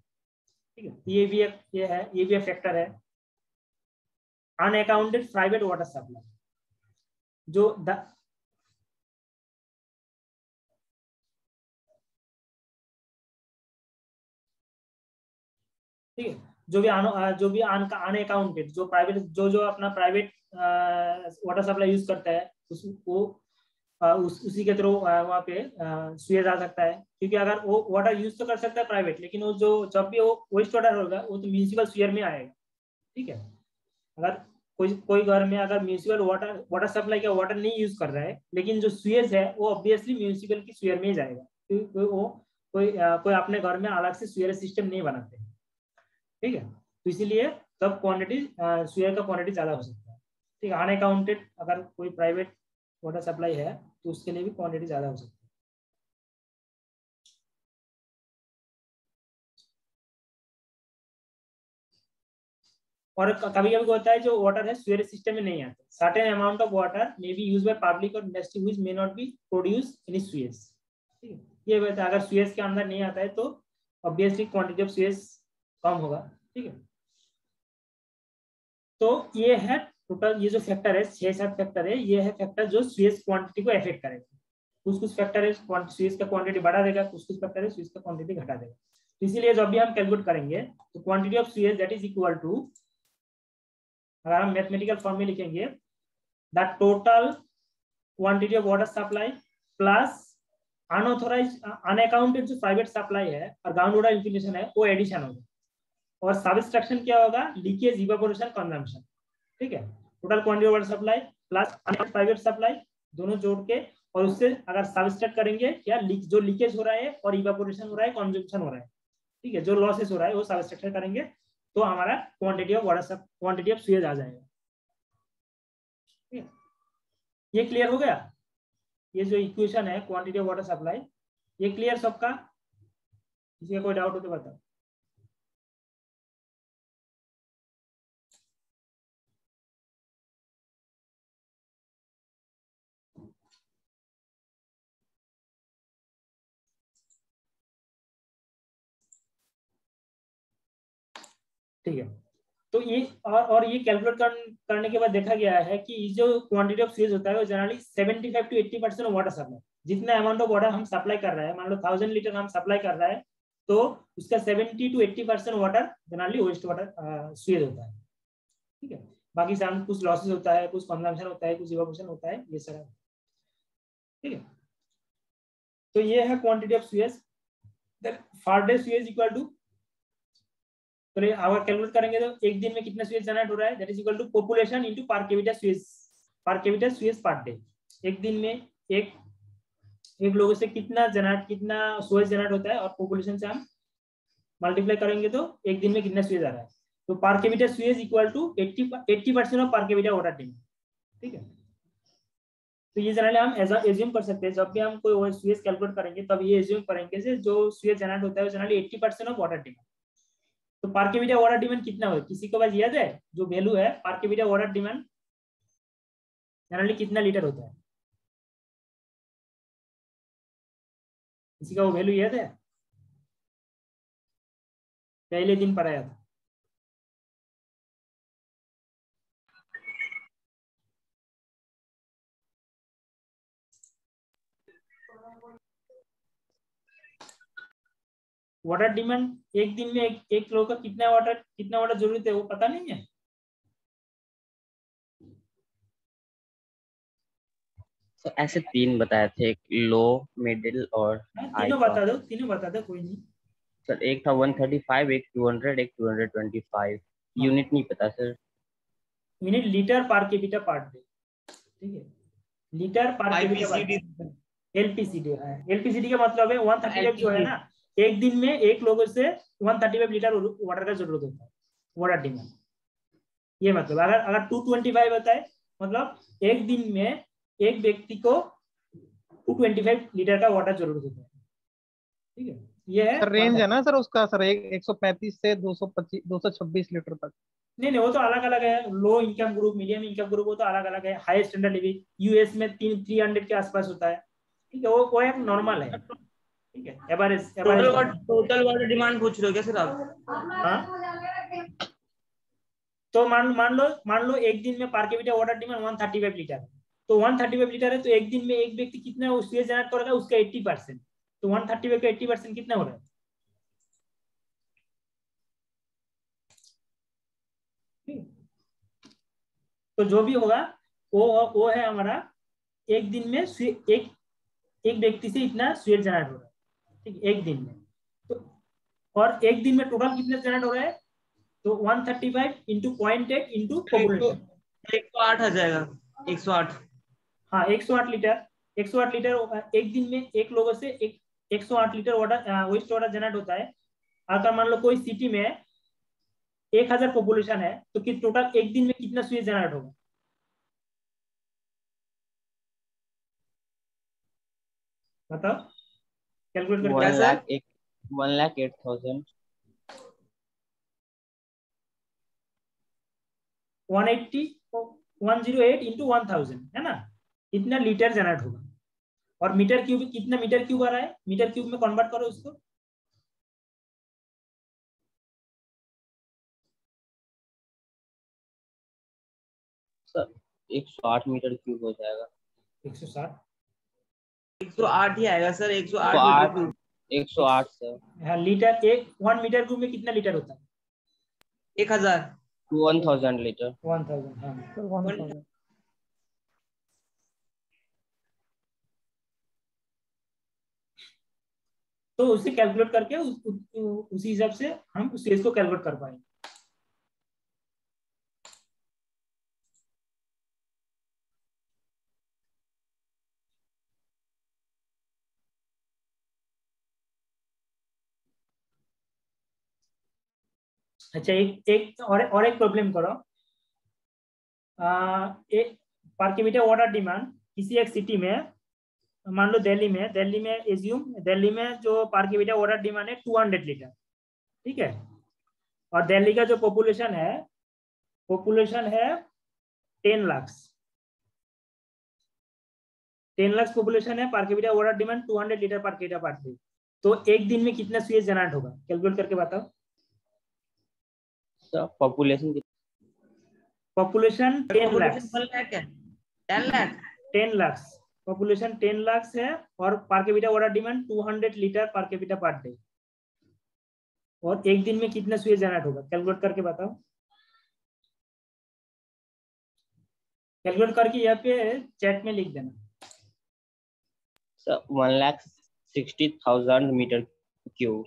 ठीक है ये भी एक, ये है, ये भी एक फैक्टर है। अनअकाउंटेड प्राइवेट वाटर सप्लाई जो ठीक है जो भी आनो, जो भी अन अनअकाउंटेड जो प्राइवेट जो जो अपना प्राइवेट वाटर सप्लाई यूज़ करता है उस वो आ, उस उसी के थ्रू वहाँ पे सुए जा सकता है। क्योंकि अगर वो वाटर यूज़ तो कर सकता है प्राइवेट लेकिन वो जो जब भी वो वेस्ट वाटर होगा वो तो म्यूनिसिपल सुयर में आएगा ठीक है? अगर कोई कोई घर में अगर म्यूनिसिपल वाटर वाटर सप्लाई का वाटर नहीं यूज़ कर रहा है लेकिन जो सुएज है वो ऑब्वियसली म्यूनिसिपल की सुयर में ही जाएगा। क्योंकि वो कोई कोई अपने घर में अलग से सुयर सिस्टम नहीं बनाते। ठीक है? तो इसीलिए तब क्वांटिटी सुयर का क्वांटिटी ज़्यादा हो सकता है। ठीक है? अनअकाउंटेड अगर कोई प्राइवेट वाटर सप्लाई है तो उसके लिए भी क्वांटिटी ज़्यादा हो सकती है। और कभी कभी होता है, जो वाटर है स्वेयर सिस्टम में नहीं आता। Certain amount of water may be use by public और industry which may not be produce in sewage ठीक है? ये वैसे अगर स्वेज के अंदर नहीं आता है तो ऑब्वियसली क्वांटिटी ऑफ़ स्वेज कम होगा, ठीक है? तो ये है टोटल ये जो फैक्टर है, छह सात फैक्टर है, ये है फैक्टर जो स्वेज क्वांटिटी को अफेक्ट करेगा। कुछ कुछ फैक्टर है स्वेज का क्वांटिटी बढ़ा देगा, कुछ कुछ फैक्टर है स्वेज का क्वांटिटी घटा देगा। तो इसीलिए जब भी हम कैलकुलेट करेंगे तो quantity of sewage that is equal to अगर हम मैथमेटिकल फॉर्म में लिखेंगे the total quantity of water supply plus unauthorise unaccounted जो प्राइवेट सप्लाई है, और ग्राउंड वाटर इन्फिलेशन है, वो एडिशन होगा। और सबस्ट्रक्शन क्या होगा? लीकेज इवेपोरेशन कंजम्पशन ठीक है? Total quantity water supply plus private supply दोनों जोड़ के, और उससे अगर सबस्ट्रैक्ट करेंगे, क्या? लीक जो लीकेज हो रहा है और इवेपोरेशन हो रहा है कंजम्पशन हो रहा है। ठीक है? जो लॉसेस हो रहा है, वो सबस्ट्रक्चर करेंगे तो हमारा quantity of water quantity of sewage आ जाएगा। ये क्लियर हो गया? ये जो इक्वेशन है क्वांटिटी ऑफ़ वाटर सप्लाई ये क्लियर सबका? किसी कोई डाउट हो तो बताओ। ठीक है। तो ये और, और ये कैलकुलेट कर, करने के बाद देखा गया है कि जो क्वांटिटी ऑफ़ सीज होता है वो generally 75 to 80 percent water supply जितना अमाउंट ऑफ़ वाटर हम सप्लाई कर रहे हैं मान लो थाउज़ेंड लीटर हम सप्लाई कर रहे हैं तो उसका 70 to 80 percent water generally waste water sewage होता है। ठीक है? बाकी से कुछ लॉसेज होता है कुछ कंजम्पशन होता है कुछ इवोकेशन होता है ये सारा। ठीक है? तो ये है quantity of sewage for day sewage equal to तो अगर कैलकुलेट करेंगे तो एक दिन में कितना स्वेज जनरेट हो रहा है? That is equal to population into per capita sewage पर केविटा स्वेज पर डे एक दिन में एक एक लोगों से कितना जनरेट कितना स्वेज जनरेट होता है और पॉपुलेशन से हम मल्टीप्लाई करेंगे तो एक दिन में कितना स्वेज आ रहा है? तो per capita sewage equal to 80 80 percent of per capita water demand ठीक है? तो ये जनरली हम एज एज्यूम कर सकते हैं। जब भी हम कोई स्वेज कैलकुलेट करेंगे, तब ये एज्यूम करेंगे जो स्वेज जनरेट होता है, वो generally 80 percent of water demand तो पार्केविटा ऑर्डर डिमांड कितना होगा? किसी को पास याद है? जो वैल्यू है per capita water demand generally कितना लीटर होता है? किसी का वो वैल्यू याद है? पहले दिन पढ़ाया था। वाटर डिमांड एक दिन में एक, एक लोग का कितना वाटर कितना वाटर ज़रूरत है वो पता नहीं है? तो ऐसे तीन बताए थे लो मिडिल और हाँ, तीनों बता दो तीनों बता दो कोई नहीं। सर एक था 135 एक 200 एक 225 यूनिट नहीं पता सर यूनिट लीटर पर केपिटा पर डे ठीक है? लीटर पर IPCD एलपीसीडी है। एलपीसीडी का मतलब है 135 जो है ना एक दिन में एक लोगों से 135 लीटर वाटर का ज़रूरत होता है वाटर डिमांड ये मतलब अगर अगर 225 होता है मतलब एक दिन में एक व्यक्ति को 225 लीटर का वाटर ज़रूरत होता है। ठीक है? ये है सर रेंज है ना सर उसका सर? एक एक सौ पैंतीस से दो सौ पच्चीस दो सौ छब्बीस लीटर तक। नहीं नहीं वो तो अलग अलग है। Low income group medium income group वो तो अलग अलग है हाई स्टैंडर्ड लिविंग यूएस में तीन थ्री हंड्रेड के आसपास होता है। ठीक है? वो वो एक नॉर्मल है। ठीक है? Average total water total water demand पूछ रहे हो क्या सर आप? हाँ? तो मान मान लो मान लो एक दिन में पर कैपिटा वाटर डिमांड 135 लीटर तो 135 लीटर है तो एक दिन में एक व्यक्ति कितना उसके जनरेट करेगा उसका 80 परसेंट तो 135 का 80 परसेंट कितना हो रहा है? तो जो भी होगा वो वो है हमारा एक दिन में एक एक व्यक्ति से इतना स्वेट जनरेट हो रहा है। ठीक एक दिन में। तो और एक दिन में टोटल कितना जनरेट हो रहा है? तो 135 thirty five into point eight into population एक सौ आठ आ जाएगा। एक सौ आठ। हाँ 108 लीटर 108 लीटर एक दिन में एक लोगों से एक 108 litre water waste water generate होता है। अगर मान लो कोई सिटी में एक हज़ार पॉपुलेशन है तो कि टोटल एक दिन में कितना स्वेज जनरेट होगा? बताओ। कैलकुलेट करके वन सर? लाख एक one lakh eight thousand. One eighty one zero eight into one thousand है ना? इतना लीटर जनरेट होगा? और मीटर क्यूब कितना मीटर क्यूब आ रहा है? मीटर क्यूब में कन्वर्ट करो उसको सर एक सौ आठ मीटर क्यूब हो जाएगा। एक ही आएगा सर सर। हाँ लीटर एक वन मीटर क्यूब में कितना लीटर होता है? एक हज़ार। One thousand litre. One thousand हाँ। वन थाउज़ेंड तो उसे कैलकुलेट करके उस, उस, उसी हिसाब से हम उस चीज़ को कैलकुलेट कर पाएँगे अच्छा एक एक और और एक प्रॉब्लम करो। आ, एक पर कैपिटा वाटर डिमांड किसी एक सिटी में मान लो दिल्ली में दिल्ली में एज्यूम दिल्ली में जो पर कैपिटा वाटर डिमांड है 200 लीटर ठीक है? और दिल्ली का जो पॉपुलेशन है पॉपुलेशन है ten lakh ten lakh population है per capita water demand 200 litre per capita per तो एक दिन में कितना स्वेज जनरेट होगा? कैलकुलेट करके बताओ। Sir population population 10 lakh ten lakh population 10 lakh है और per capita water demand 200 litre per capita per day और एक दिन में कितना स्वेज जनरेट होगा? कैलकुलेट करके बताओ। कैलकुलेट करके यहाँ पे चैट में लिख देना। Sir one lakh sixty thousand metre cube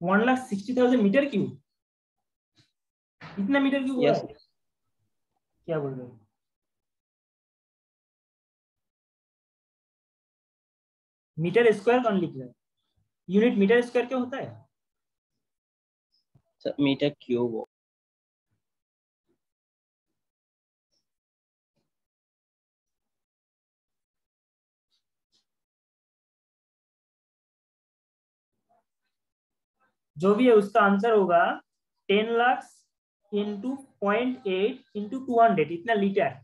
one lakh sixty thousand metre cube इतना मीटर क्यूब Yes. क्या बोल रहे हो? मीटर स्क्वायर कौन लिख रहा है? यूनिट मीटर स्क्वायर क्या होता है? मीटर क्यूब जो भी है उसका आंसर होगा ten lakh into point eight into two hundred इतना लीटर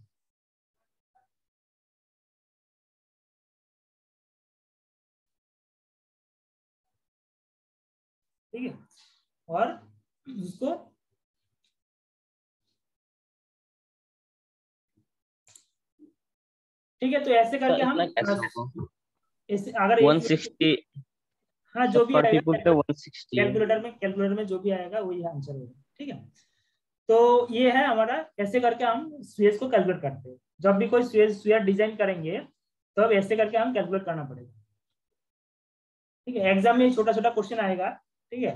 ठीक है? और उसको ठीक है तो ऐसे करके हम ऐसे अगर हाँ जो भी कैलकुलेटर में कैलकुलेटर में जो भी आएगा वही आंसर होगा ठीक है? तो ये है हमारा ऐसे करके हम स्वेज को कैलकुलेट करते हैं। जब भी कोई स्वेज स्वेयर डिज़ाइन करेंगे तो अब ऐसे करके हम कैलकुलेट करना पड़ेगा। ठीक है? एग्ज़ाम में छोटा छोटा क्वेश्चन आएगा ठीक है?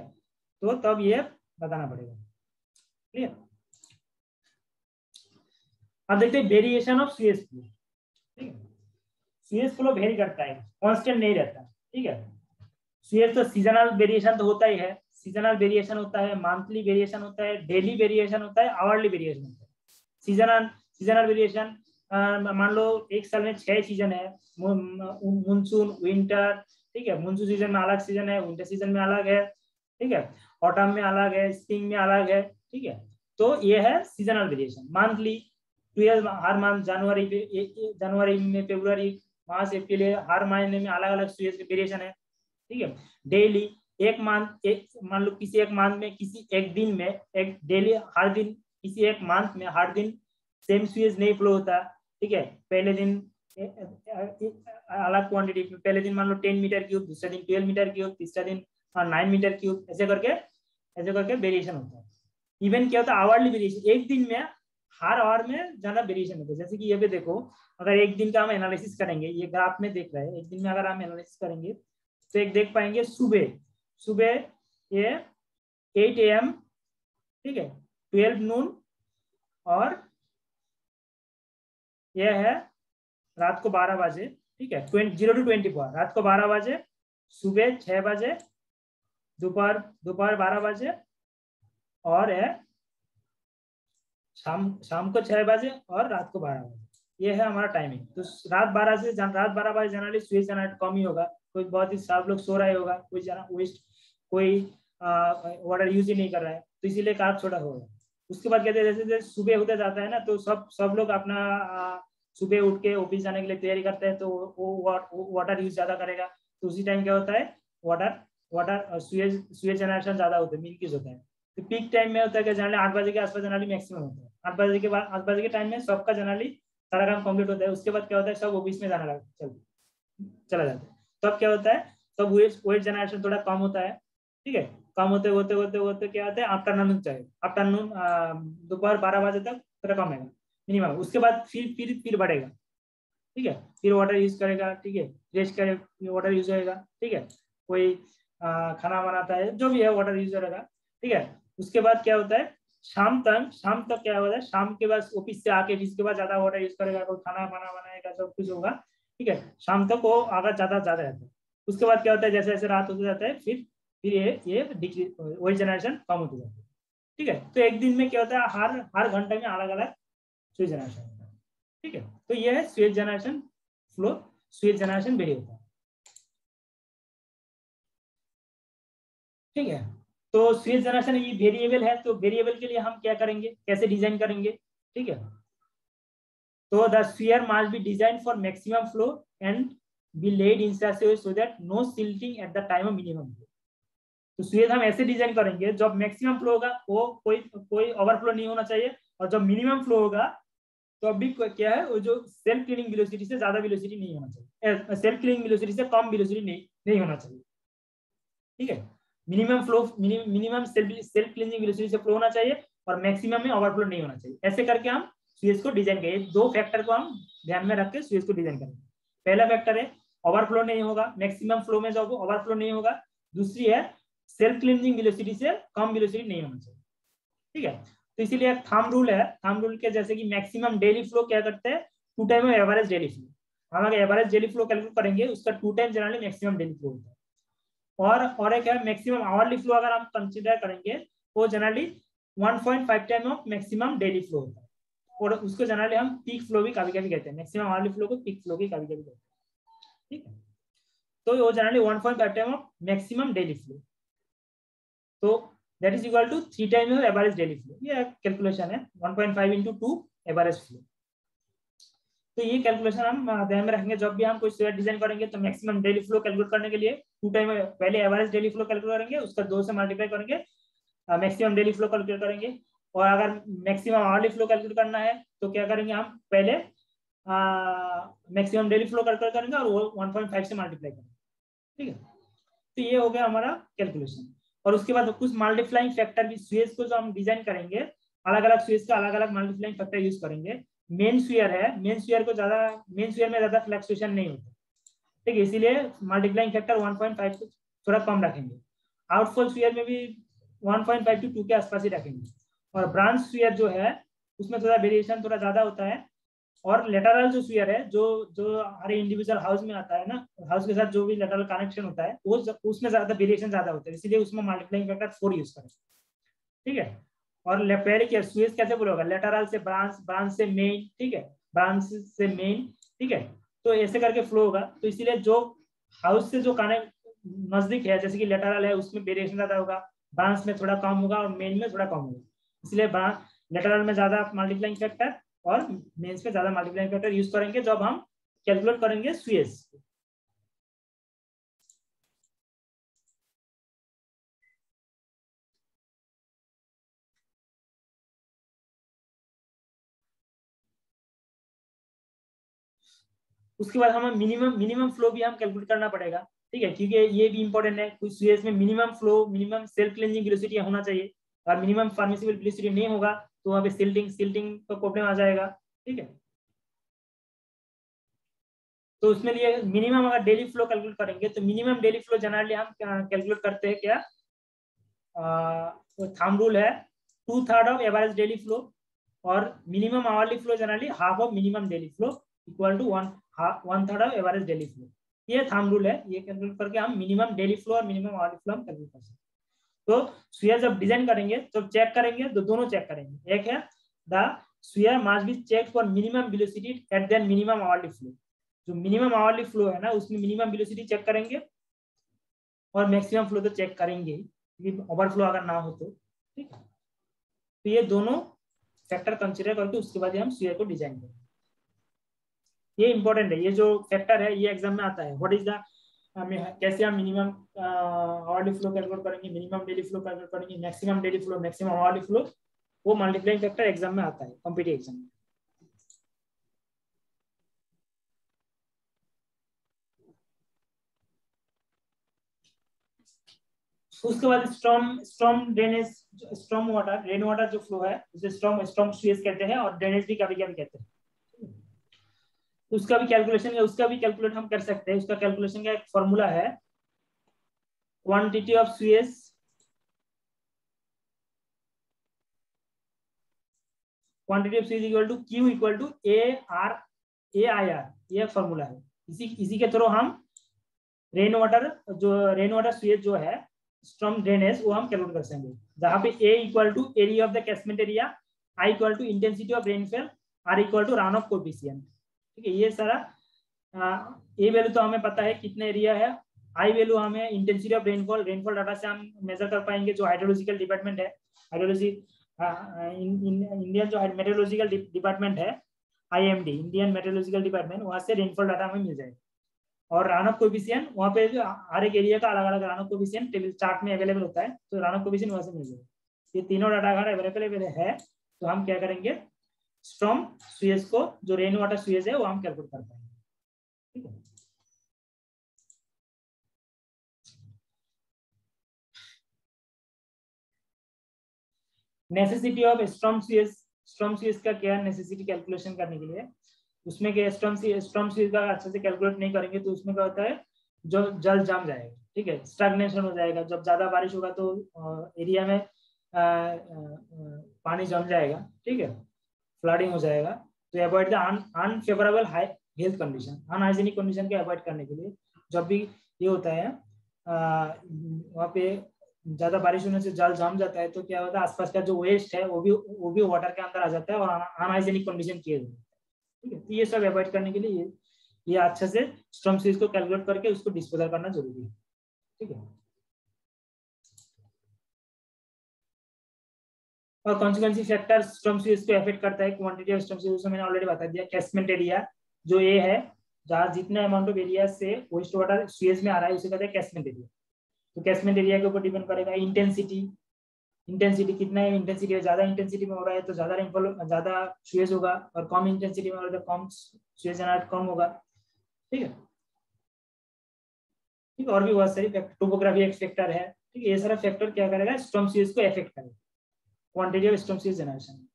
तो तब ये बताना पड़ेगा। क्लियर अब देखते हैं वेरिएशन ऑफ़ सीएस फ्लो ठीक है? सीएस फ्लो वेरी करता है कांस्टेंट नहीं रहता ठीक है? सीएस तो सीजनल वेरिएशन तो होता ही है। सीजनल वेरिएशन होता है मंथली वेरिएशन होता है डेली वेरिएशन होता है आवरली वेरिएशन होता है। सीजनल सीजनल वेरिएशन मान लो एक साल में छह सीज़न है। मानसून विंटर ठीक है? मानसून सीज़न में अलग सीज़न है विंटर सीज़न में अलग है, ठीक है? ऑटम में अलग है स्प्रिंग में अलग है, ठीक है? तो ये है सीजनल वेरिएशन मंथली ट्वेल्व हर मंथ जनवरी जनवरी में फेब्रुवरी मार्च अप्रैल हर महीने में अलग अलग वेरिएशन है। ठीक है? डेली एक मंथ एक, मान लो किसी एक मंथ में, किसी एक दिन में, एक डेली हर दिन, किसी एक मंथ में, हर दिन सेम स्वीज नहीं फ्लो होता, ठीक है? पहले दिन अलग क्वांटिटी पहले दिन मान लो टेन मीटर क्यूब दूसरे दिन ट्वेल्व मीटर क्यूब तीसरा दिन नाइन मीटर क्यूब ऐसे करके ऐसे करके वेरिएशन होता है। इवन क्या होता है? आवरली वेरिएशन एक दिन में हर आवर में ज़्यादा वेरिएशन होता है। जैसे कि ये भी देखो, अगर एक दिन का हम एनालिसिस करेंगे, ये ग्राफ में देख रहे हैं, एक दिन में अगर हम एनालिसिस करेंगे तो एक देख पाएँगे सुबह। सुबह ये एट एम ठीक है? ट्वेल्व नून और यह है रात को बारह बजे, ठीक है? Twenty zero two twenty four रात को बारह बजे, सुबह छह बजे, दोपहर दोपहर बारह बजे और है शाम शाम को छह बजे और रात को बारह बजे। ये है हमारा टाइमिंग तो रात बारह से रात बारह बजे जनरली स्विच जाना कम ही होगा। कोई बहुत ही सब लोग सो रहे होगा, कोई जाना वेस्ट कोई वाटर यूज़ ही नहीं कर रहा है। तो इसीलिए कार्ब छोटा होगा उसके बाद कहते हैं, जैसे जैसे सुबह होते जाता है ना तो सब सब लोग अपना सुबह उठ के ऑफ़िस जाने के लिए तैयारी करते हैं तो वो वाटर यूज़ ज़्यादा करेगा। तो उसी टाइम क्या होता है? Water water sewage sewage generation ज़्यादा होता है मिल्क होता है। तो पीक टाइम में होता है जनरली आठ बजे के आसपास जनरली मैक्सिमम होता है। आठ बजे के बाद, आठ बजे के टाइम में सबका जनरली सारा काम कंप्लीट होता है। उसके बाद क्या होता है? सब ऑफ़िस में जाना चल, चला जाता है। तब क्या होता है? तब वेट जनरेशन थोड़ा कम होता है, ठीक है? कम होते होते होते होते क्या होता है? आफ्टरनून चाहिए। आफ्टरनून दोपहर बारह बजे तक थोड़ा कम है मिनिमम उसके बाद फिर फिर फिर बढ़ेगा, ठीक है? फिर वाटर यूज़ करेगा, ठीक है? रेस्ट करे वाटर यूज़ होगा ठीक है? कोई खाना बनाता है, जो भी है वाटर यूज़ करेगा, ठीक है? उसके बाद क्या होता है? शाम तक शाम तक क्या होता है? शाम के बाद ऑफ़िस से आके इसके बाद ज़्यादा वाटर यूज़ करेगा, कोई खाना बना बनाएगा, सब कुछ होगा ठीक है? शाम तक वो आगे ज़्यादा ज़्यादा रहता है। उसके बाद क्या होता है? जैसे जैसे रात होते जाता है, फिर फिर ये ये वही जनरेशन कम होते जाता है। ठीक है? तो एक दिन में क्या होता है? हर हर घंटे में अलग अलग स्विच जनरेशन होता है। ठीक है? तो ये है sewage generation flow sewage generation vary होता है ठीक है? तो स्विच जनरेशन ये वेरिएबल है तो वेरिएबल के लिए हम क्या करेंगे? कैसे डिज़ाइन करेंगे? ठीक है? तो the sewer must be design for maximum flow and be laid in such way so that no silting at the time of minimum flow तो स्विच हम ऐसे डिज़ाइन करेंगे, जब मैक्सिमम फ्लो होगा, वो कोई कोई ओवरफ्लो नहीं होना चाहिए, और जब मिनिमम फ्लो होगा तो अभी क्या है, वो जो सेल्फ क्लीनिंग से ज़्यादा नहीं होना चाहिए। सेल्फ क्लीनिंग से कम वेलोसिटी नहीं नहीं होना चाहिए। ठीक है? Minimum flow minimum self self cleaning से फ्लो होना चाहिए, और मैक्सिमम में ओवरफ्लो नहीं होना चाहिए। ऐसे करके हम स्विच को डिज़ाइन करेंगे दो फैक्टर को हम ध्यान में रख के स्विच को डिज़ाइन करेंगे। पहला फैक्टर है ओवरफ्लो नहीं होगा। मैक्सिमम फ्लो में जाओगे ओवरफ्लो नहीं होगा। दूसरी है सेल्फ क्लीनिंग वेलोसिटी से कम वेलोसिटी नहीं होना चाहिए। ठीक है? तो इसीलिए थम रूल है। थम रूल के जैसे कि मैक्सिमम डेली फ्लो क्या करते हैं? Two time average daily flow हम अगर एवरेज डेली फ्लो कैलकुलेट करेंगे, उसका two time generally maximum daily flow होता है। और और एक है मैक्सिमम आवरली फ्लो अगर हम कंसिडर करेंगे, वो generally 1.5 time of maximum daily flow होता है। और उसको जनरली हम पीक फ्लो भी कभी कभी कहते हैं। मैक्सिमम आवरली फ्लो को पीक फ्लो भी कभी कभी कहते हैं। ठीक तो वो generally 1.5 time of maximum daily flow तो that is equal to three time average daily flow ये कैलकुलेशन है। 1.5 point into two average flow तो ये कैलकुलेशन हम ध्यान में रखेंगे। जब भी हम कोई स्वेयर डिज़ाइन करेंगे तो मैक्सिमम डेली फ्लो कैलकुलेट करने के लिए टू टाइम पहले एवरेज डेली फ्लो कैलकुलेट करेंगे, उसका दो से मल्टीप्लाई करेंगे। मैक्सिमम डेली फ्लो कैलकुलेट करेंगे। और अगर मैक्सिमम आवरली फ्लो कैलकुलेट करना है तो क्या करेंगे हम? पहले मैक्सिमम डेली फ्लो कैलकुलेट करेंगे और वो वन पॉइंट फाइव से मल्टीप्लाई करेंगे। ठीक है? तो ये हो गया हमारा कैलकुलेशन और उसके बाद कुछ मल्टीप्लाइंग फैक्टर भी स्वेज को जो हम डिज़ाइन करेंगे अलग अलग स्वेज का अलग अलग मल्टीप्लाइंग फैक्टर यूज़ करेंगे। मेन स्वीयर है मेन स्वीयर को ज़्यादा मेन स्वीयर में ज़्यादा फ्लक्चुएशन नहीं होता। ठीक है? इसीलिए मल्टीप्लाइंग फैक्टर 1.5 थोड़ा कम रखेंगे। आउटफॉल स्वीयर में भी 1.5 टू टू के आसपास ही रखेंगे। और ब्रांच स्वीयर जो है, उसमें थोड़ा वेरिएशन थोड़ा ज़्यादा होता है। और लेटरल जो स्वीयर है, जो जो हर इंडिविजुअल हाउस में आता है ना हाउस के साथ जो भी लेटरल कनेक्शन होता है, वो उसमें ज़्यादा वेरिएशन ज़्यादा होता है। इसीलिए उसमें मल्टीप्लाइंग फैक्टर फोर यूज़ करें। ठीक है? और पहले क्या स्वीज कैसे बोलोगा लेटरल से ब्रांच ब्रांच से मेन ठीक है? ब्रांच से मेन ठीक है? तो ऐसे करके फ्लो होगा। तो इसीलिए जो हाउस से जो कनेक्ट नज़दीक है, जैसे कि लेटरल है, उसमें वेरिएशन ज़्यादा होगा। ब्रांच में थोड़ा कम होगा और मेन में थोड़ा कम होगा। इसलिए लेटरल में ज़्यादा मल्टीप्लाइंग फैक्टर और मेन्स में ज़्यादा मल्टीप्लाइंग फैक्टर यूज़ करेंगे, जब हम कैलकुलेट करेंगे स्वीएस उसके बाद हमें मिनिमम मिनिमम फ्लो भी हम कैलकुलेट करना पड़ेगा, ठीक है? क्योंकि ये भी इंपॉर्टेंट है कुछ में minimum flow minimum self cleansing होना चाहिए। और मिनिमम फार्मेसिबल वेलोसिटी नहीं होगा तो वहाँ पे सिल्टिंग सिल्टिंग का प्रॉब्लम आ जाएगा, ठीक है? तो उसमें लिए मिनिमम अगर डेली फ्लो कैलकुलेट करेंगे तो मिनिमम डेली फ्लो जनरली हम कैलकुलेट करते हैं क्या? थाम रूल है two third of average daily flow और minimum hourly flow generally half of minimum daily flow equal to one one third of average daily flow ये thumb rule है, ये calculate करके हम मिनिमम डेली फ्लो और minimum hourly flow हम calculate कर सकते हैं। तो स्वीयर जब डिज़ाइन करेंगे तो चेक करेंगे तो दोनों चेक करेंगे। एक है the sewer must be check for minimum velocity at then minimum hourly flow जो मिनिमम आवरली फ्लो है ना, उसमें मिनिमम वेलोसिटी चेक करेंगे और मैक्सिमम फ्लो तो चेक करेंगे ओवरफ्लो अगर ना हो तो ठीक है? तो ये दोनों फैक्टर कंसिडर करके उसके बाद हम स्वीयर को डिज़ाइन करेंगे। ये इंपॉर्टेंट है, ये जो फैक्टर है, ये एग्ज़ाम में आता है। व्हाट इज़ द कैसे हम मिनिमम आवरली फ्लो कैलकुलेट करेंगे मिनिमम डेली फ्लो कैलकुलेट करेंगे maximum daily flow maximum hourly flow वो मल्टीप्लाइंग फैक्टर एग्ज़ाम में आता है कॉम्पिटिव एग्ज़ाम में। उसके बाद storm storm drainage storm water rain water जो फ्लो है, उसे स्ट्रॉम स्ट्रॉम स्वीज कहते हैं, और ड्रेनेज भी कभी कभी कहते हैं। उसका भी कैलकुलेशन है उसका भी कैलकुलेट हम कर सकते हैं। उसका कैलकुलेशन का एक फॉर्मूला है। Quantity of sewage quantity of sewage equal to Q equal to A R A I R ये फॉर्मूला है। इसी इसी के थ्रू हम रेन वाटर जो रेन वाटर स्वीज जो है स्ट्रॉम ड्रेनेज वो हम कैलकुलेट कर सकेंगे जहाँ पे A equal to area of the catchment area I equal to intensity of rainfall R equal to run off coefficient ठीक है, ये सारा ए वैल्यू तो हमें पता है कितने एरिया है। आई वैल्यू हमें intensity of rainfall rainfall data से हम मेजर कर पाएँगे जो हाइड्रोलॉजिकल डिपार्टमेंट है। हाइड्रोलॉजी इंडियन जो मेट्रोलॉजिकल डिपार्टमेंट है आईएमडी इंडियन मेट्रोलॉजिकल डिपार्टमेंट वहाँ से रेनफॉल डाटा हमें मिल जाएगा। और रानक कोफिशियंट वहाँ पे हर एक एरिया का अलग अलग कोफिशियंट टेबल चार्ट में अवेलेबल होता है तो रानक कोफिशियंट वहाँ से मिल जाएगा। ये तीनों डाटा अगर अवेलेबल है तो हम क्या करेंगे? स्ट्रॉम स्वीज को जो रेन वाटर स्वीज है वो हम कैलकुलेट कर पाएँगे। ठीक है? Necessity of storm sewage storm sewage का क्या नेसेसिटी कैलकुलेशन करने के लिए। उसमें क्या स्ट्रॉम स्ट्रॉम स्वीज का अच्छे से कैलकुलेट नहीं करेंगे तो उसमें क्या होता है? जो जल जम जाएगा ठीक है? स्टैग्नेशन हो जाएगा। जब ज़्यादा बारिश होगा तो एरिया में आ, आ, आ, पानी जम जाएगा ठीक है? फ्लडिंग हो जाएगा तो avoid the unfavourable health condition unhygienic condition के अवॉइड करने के लिए जब भी ये होता है वहाँ पे ज़्यादा बारिश होने से जल जम जाता है तो क्या होता है, आसपास का जो वेस्ट है, वो भी वो भी वाटर के अंदर आ जाता है और अनहाइजेनिक कंडीशन किए जाते हैं। ठीक है तो ये सब अवॉइड करने के लिए ये अच्छे से स्ट्रम सीज को कैलकुलेट करके उसको डिस्पोजल करना ज़रूरी है। ठीक है। और कौन सी कौन सी फैक्टर स्ट्रम सीज को इफ़ेक्ट करता है क्वांटिटी ऑफ़ स्ट्रम सीज मैंने ऑलरेडी बता दिया कैसमेंट एरिया जो ए है, जहाँ जितना अमाउंट ऑफ़ एरिया से वेस्ट वाटर सीएज में आ रहा है, उसे कहते हैं कैसमेंट एरिया तो कैसमेंट एरिया के ऊपर डिपेंड करेगा इंटेंसिटी इंटेंसिटी कितना है? इंटेंसिटी है, ज़्यादा इंटेंसिटी में हो रहा है तो ज़्यादा रेनफॉल ज़्यादा स्वेज होगा, और कम इंटेंसिटी में हो रहा है तो कम स्वेज जनरेट कम होगा. ठीक है? ठीक, और भी बहुत सारी टोपोग्राफी एक फैक्टर है. ठीक है, ये सारा फैक्टर क्या करेगा? स्टॉम स्वेज को इफ़ेक्ट करेगा. Quantity of storm sewage generation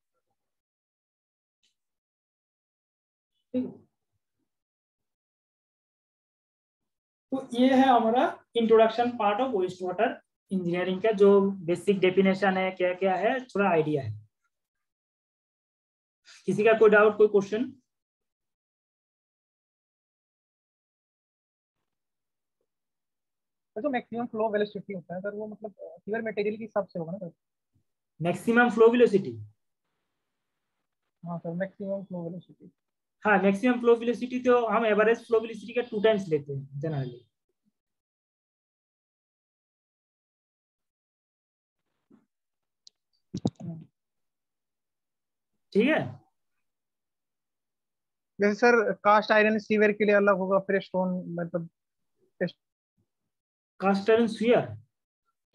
तो ये है हमारा introduction part of waste water engineering का, जो बेसिक डेफिनेशन है क्या क्या है, थोड़ा आइडिया है। किसी का कोई डाउट कोई क्वेश्चन जो मैक्सिमम फ्लो वेलोसिटी होता है सर वो मतलब सीवर मटेरियल के हिसाब से होगा ना सर मैक्सिमम फ्लो वेलोसिटी हाँ सर मैक्सिमम फ्लो वेलोसिटी हाँ मैक्सिमम फ्लो वेलोसिटी तो हम एवरेज फ्लो वेलोसिटी का टू टाइम्स लेते हैं जनरली ठीक है? जैसे सर कास्ट आयरन सीवर के लिए अलग होगा फिर स्टोन मतलब cast iron sphere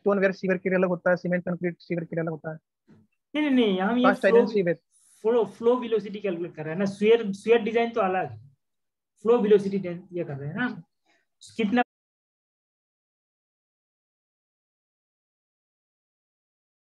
stoneware sewer के लिए अलग होता है सीमेंट कंक्रीट सीवर के लिए अलग होता है। नहीं नहीं नहीं हम ये flow sewer flow flow velocity calculate कर रहे हैं ना स्वेयर स्वेयर डिज़ाइन तो अलग है। फ्लो वेलोसिटी ये कर रहे हैं ना। कितना